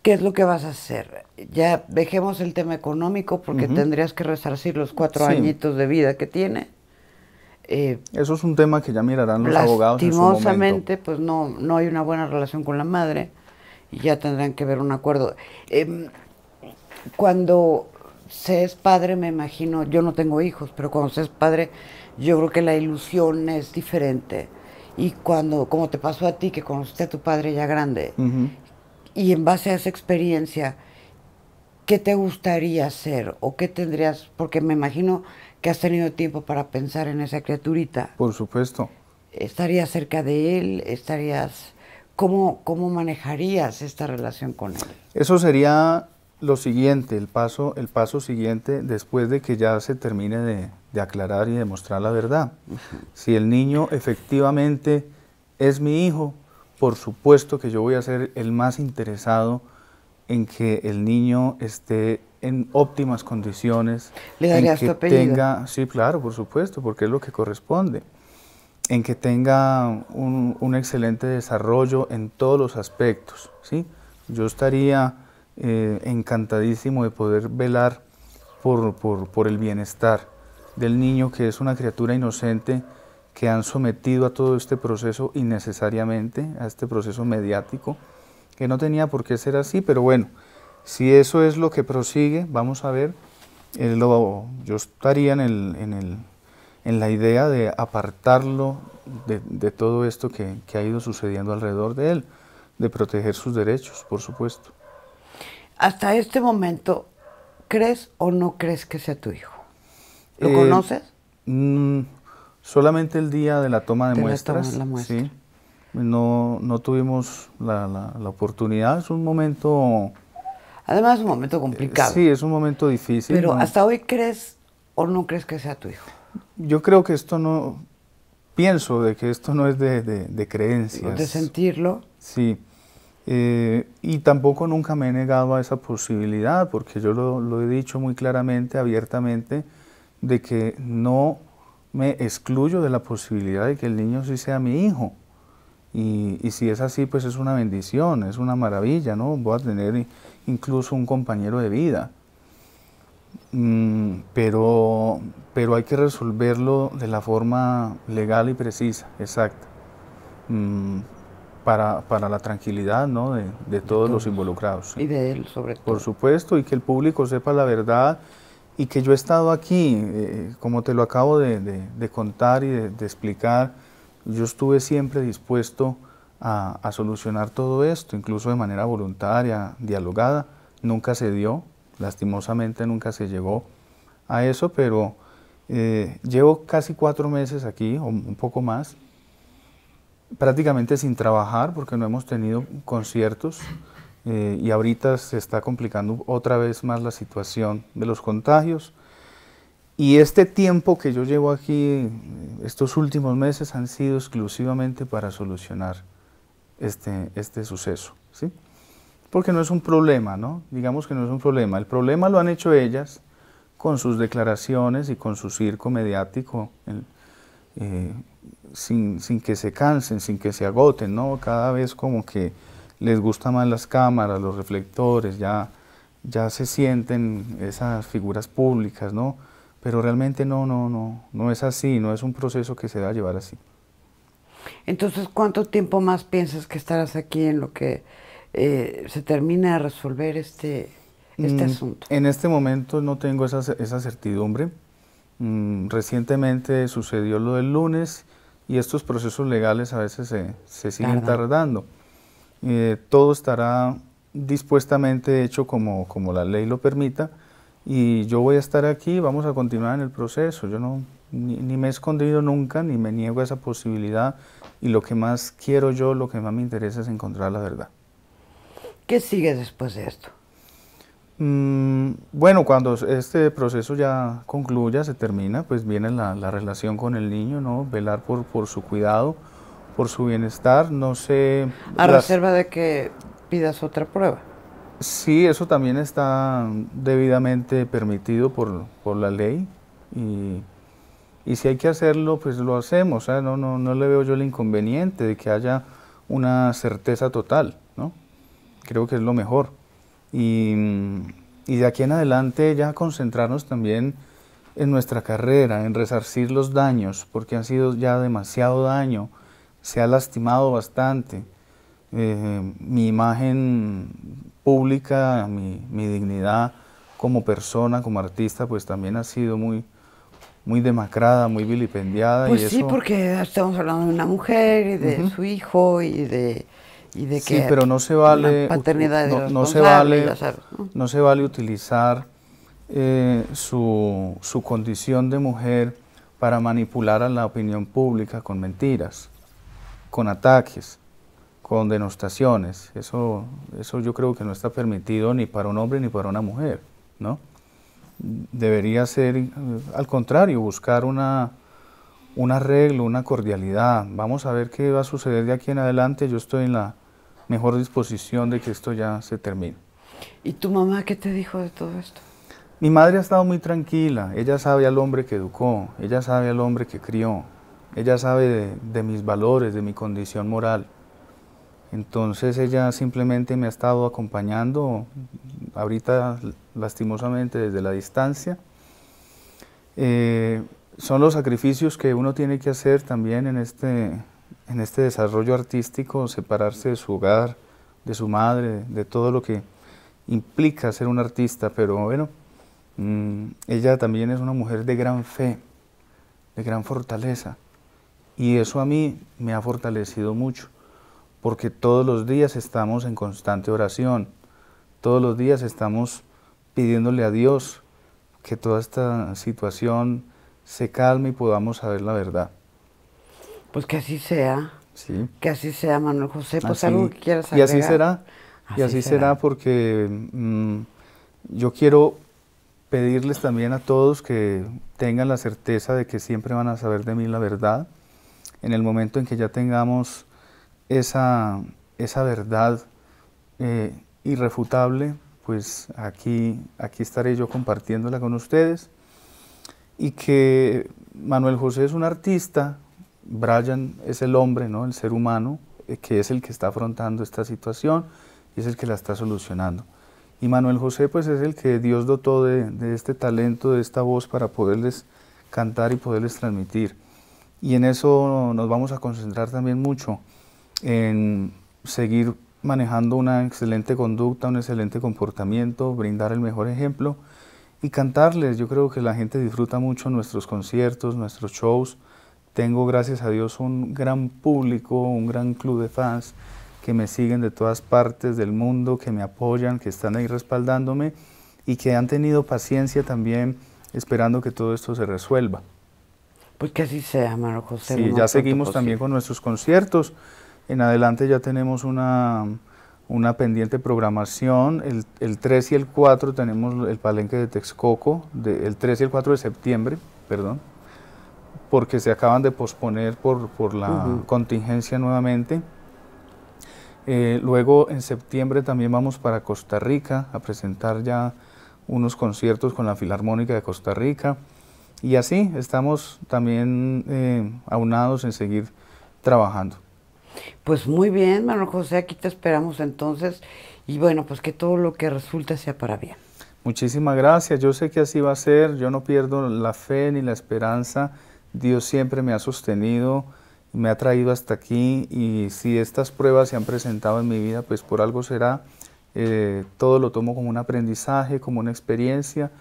S1: ¿qué es lo que vas a hacer? Ya dejemos el tema económico porque tendrías que resarcir los cuatro añitos de vida que tiene.
S2: Eh, Eso es un tema que ya mirarán los abogados.
S1: Lastimosamente, pues no, no hay una buena relación con la madre y ya tendrán que ver un acuerdo. Em, cuando se es padre, me imagino, yo no tengo hijos, pero cuando se es padre, yo creo que la ilusión es diferente. Y cuando, como te pasó a ti, que conociste a tu padre ya grande, y en base a esa experiencia, ¿qué te gustaría hacer? ¿O qué tendrías? Porque me imagino que has tenido tiempo para pensar en esa criaturita.
S2: Por supuesto.
S1: ¿Estarías cerca de él? ¿Estarías ¿Cómo, ¿Cómo manejarías esta relación con él?
S2: Eso sería lo siguiente, el paso, el paso siguiente después de que ya se termine de, aclarar y demostrar la verdad. Si el niño efectivamente es mi hijo, por supuesto que yo voy a ser el más interesado en que el niño esté en óptimas condiciones.
S1: ¿Le darías
S2: que
S1: tu apellido?
S2: Tenga, sí, claro, por supuesto, porque es lo que corresponde en que tenga un, excelente desarrollo en todos los aspectos. ¿sí? Yo estaría eh, encantadísimo de poder velar por, el bienestar del niño, que es una criatura inocente que han sometido a todo este proceso innecesariamente, a este proceso mediático, que no tenía por qué ser así, pero bueno, si eso es lo que prosigue, vamos a ver, eh, yo estaría en el en la idea de apartarlo de, todo esto que, ha ido sucediendo alrededor de él, de proteger sus derechos, por supuesto.
S1: Hasta este momento, ¿crees o no crees que sea tu hijo? ¿Lo eh, conoces?
S2: Mm, solamente el día de la toma de, muestras. Sí. No, no tuvimos la, la, oportunidad, es un momento...
S1: Además es un momento complicado.
S2: sí, es un momento difícil.
S1: Pero hasta hoy crees o no crees que sea tu hijo.
S2: Yo creo que esto no, pienso de que esto no es de, de, creencias.
S1: De sentirlo.
S2: Sí. Eh, y tampoco nunca me he negado a esa posibilidad, porque yo lo, he dicho muy claramente, abiertamente, de que no me excluyo de la posibilidad de que el niño sí sea mi hijo. Y, si es así, pues es una bendición, es una maravilla, ¿no? Voy a tener incluso un compañero de vida. Mm, pero, pero hay que resolverlo de la forma legal y precisa, exacta, mm, para, para, la tranquilidad ¿no? de, de, todos los involucrados.
S1: Y de él, sobre todo.
S2: Por supuesto, y que el público sepa la verdad y que yo he estado aquí, eh, como te lo acabo de, de contar y de, explicar, yo estuve siempre dispuesto a, a, solucionar todo esto, incluso de manera voluntaria, dialogada. Nunca se dio, lastimosamente nunca se llegó a eso, pero eh, llevo casi cuatro meses aquí, o un poco más, prácticamente sin trabajar porque no hemos tenido conciertos eh, y ahorita se está complicando otra vez más la situación de los contagios. Y este tiempo que yo llevo aquí, estos últimos meses, han sido exclusivamente para solucionar este, este suceso, ¿sí? Porque no es un problema, ¿no? Digamos que no es un problema. El problema lo han hecho ellas con sus declaraciones y con su circo mediático, eh, sin, sin, que se cansen, sin que se agoten, ¿no? Cada vez como que les gustan más las cámaras, los reflectores, ya, ya se sienten esas figuras públicas, ¿no? Pero realmente no, no, no, no es así, no es un proceso que se va a llevar así.
S1: Entonces, ¿cuánto tiempo más piensas que estarás aquí en lo que eh, se termina de resolver este, este mm, asunto?
S2: En este momento no tengo esa, esa certidumbre. Mm, recientemente sucedió lo del lunes y estos procesos legales a veces se, se siguen tardando. Eh, todo estará dispuestamente hecho como, como la ley lo permita y yo voy a estar aquí, vamos a continuar en el proceso. Yo no, ni, me he escondido nunca, ni me niego a esa posibilidad y lo que más quiero yo, lo que más me interesa es encontrar la verdad.
S1: ¿Qué sigue después de esto?
S2: Mm, bueno, cuando este proceso ya concluya, se termina, pues viene la, la relación con el niño, ¿no? Velar por, por su cuidado, por su bienestar, no sé...
S1: A reserva de que pidas otra prueba.
S2: Sí, eso también está debidamente permitido por, por la ley y, y, si hay que hacerlo, pues lo hacemos. no, no, no le veo yo el inconveniente de que haya una certeza total, ¿no? Creo que es lo mejor. Y, y de aquí en adelante ya concentrarnos también en nuestra carrera, en resarcir los daños, porque han sido ya demasiado daño, se ha lastimado bastante. Eh, mi imagen pública, mi, mi, dignidad como persona, como artista, pues también ha sido muy, muy demacrada, muy vilipendiada.
S1: Pues sí, porque estamos hablando de una mujer y de su hijo y de, y de
S2: que sí, pero no se vale,
S1: paternidad
S2: no, no se vale, ¿no? se vale utilizar eh, su, su condición de mujer para manipular a la opinión pública con mentiras, con ataques con denostaciones. Eso, eso yo creo que no está permitido ni para un hombre ni para una mujer, ¿no? Debería ser, al contrario, buscar una, un arreglo, una cordialidad. Vamos a ver qué va a suceder de aquí en adelante. Yo estoy en la mejor disposición de que esto ya se termine.
S1: ¿Y tu mamá qué te dijo de todo esto?
S2: Mi madre ha estado muy tranquila. Ella sabe al hombre que educó, ella sabe al hombre que crió, ella sabe de, de mis valores, de mi condición moral. Entonces ella simplemente me ha estado acompañando, ahorita lastimosamente desde la distancia. Eh, son los sacrificios que uno tiene que hacer también en este, en este desarrollo artístico, separarse de su hogar, de su madre, de todo lo que implica ser un artista, pero bueno, mm, ella también es una mujer de gran fe, de gran fortaleza, y eso a mí me ha fortalecido mucho porque todos los días estamos en constante oración, todos los días estamos pidiéndole a Dios que toda esta situación se calme y podamos saber la verdad.
S1: Pues que así sea. Sí. Que así sea, Manuel José. Pues algo que quieras
S2: agregar. Y así será. y así será, porque mm, yo quiero pedirles también a todos que tengan la certeza de que siempre van a saber de mí la verdad. En el momento en que ya tengamos esa, esa verdad eh, irrefutable, pues aquí, aquí estaré yo compartiéndola con ustedes. Y que Manuel José es un artista, Brian es el hombre, ¿no? el ser humano, eh, que es el que está afrontando esta situación y es el que la está solucionando. Y Manuel José pues es el que Dios dotó de, de este talento, de esta voz para poderles cantar y poderles transmitir. Y en eso nos vamos a concentrar también mucho en seguir manejando una excelente conducta, un excelente comportamiento, brindar el mejor ejemplo y cantarles. Yo creo que la gente disfruta mucho nuestros conciertos, nuestros shows. Tengo, gracias a Dios, un gran público, un gran club de fans que me siguen de todas partes del mundo, que me apoyan, que están ahí respaldándome y que han tenido paciencia también esperando que todo esto se resuelva.
S1: Pues que así sea, Manuel José.
S2: Sí, ya seguimos también con nuestros conciertos. En adelante ya tenemos una, una pendiente programación. El, el, 3 y el 4 tenemos el palenque de Texcoco, de, el 3 y el 4 de septiembre, perdón, porque se acaban de posponer por, por la contingencia nuevamente. Eh, luego en septiembre también vamos para Costa Rica a presentar ya unos conciertos con la Filarmónica de Costa Rica. Y así estamos también eh, aunados en seguir trabajando.
S1: Pues muy bien, Manuel José, aquí te esperamos entonces. Y bueno, pues que todo lo que resulte sea para bien.
S2: Muchísimas gracias, yo sé que así va a ser, yo no pierdo la fe ni la esperanza, Dios siempre me ha sostenido, me ha traído hasta aquí. Y si estas pruebas se han presentado en mi vida, pues por algo será, eh, todo lo tomo como un aprendizaje, como una experiencia.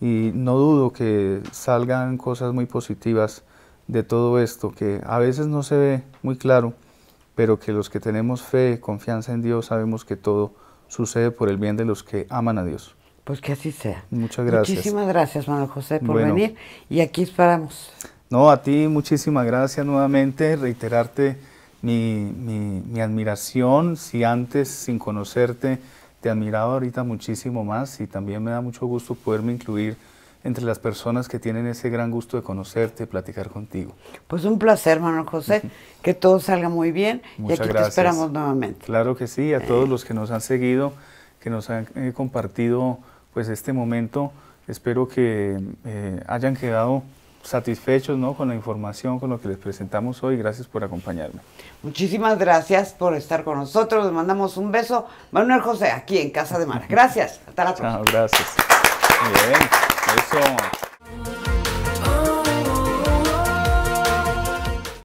S2: Y no dudo que salgan cosas muy positivas de todo esto, que a veces no se ve muy claro, pero que los que tenemos fe, confianza en Dios, sabemos que todo sucede por el bien de los que aman a Dios.
S1: Pues que así sea.
S2: Muchas gracias.
S1: Muchísimas gracias, Manuel José, por venir y aquí esperamos.
S2: No, a ti muchísimas gracias nuevamente, reiterarte mi, mi, mi admiración, si antes sin conocerte te admiraba ahorita muchísimo más y también me da mucho gusto poderme incluir entre las personas que tienen ese gran gusto de conocerte, platicar contigo.
S1: Pues un placer, Manuel José, que todo salga muy bien
S2: Muchas
S1: y aquí
S2: gracias.
S1: te esperamos nuevamente.
S2: Claro que sí, a todos los que nos han seguido, que nos han eh, compartido pues este momento, espero que eh, hayan quedado satisfechos ¿no? con la información, con lo que les presentamos hoy. Gracias por acompañarme.
S1: Muchísimas gracias por estar con nosotros. Les mandamos un beso. Manuel José, aquí en Casa de Mara. Gracias. Hasta la próxima.
S2: Chao, gracias. Bien, Alisson. É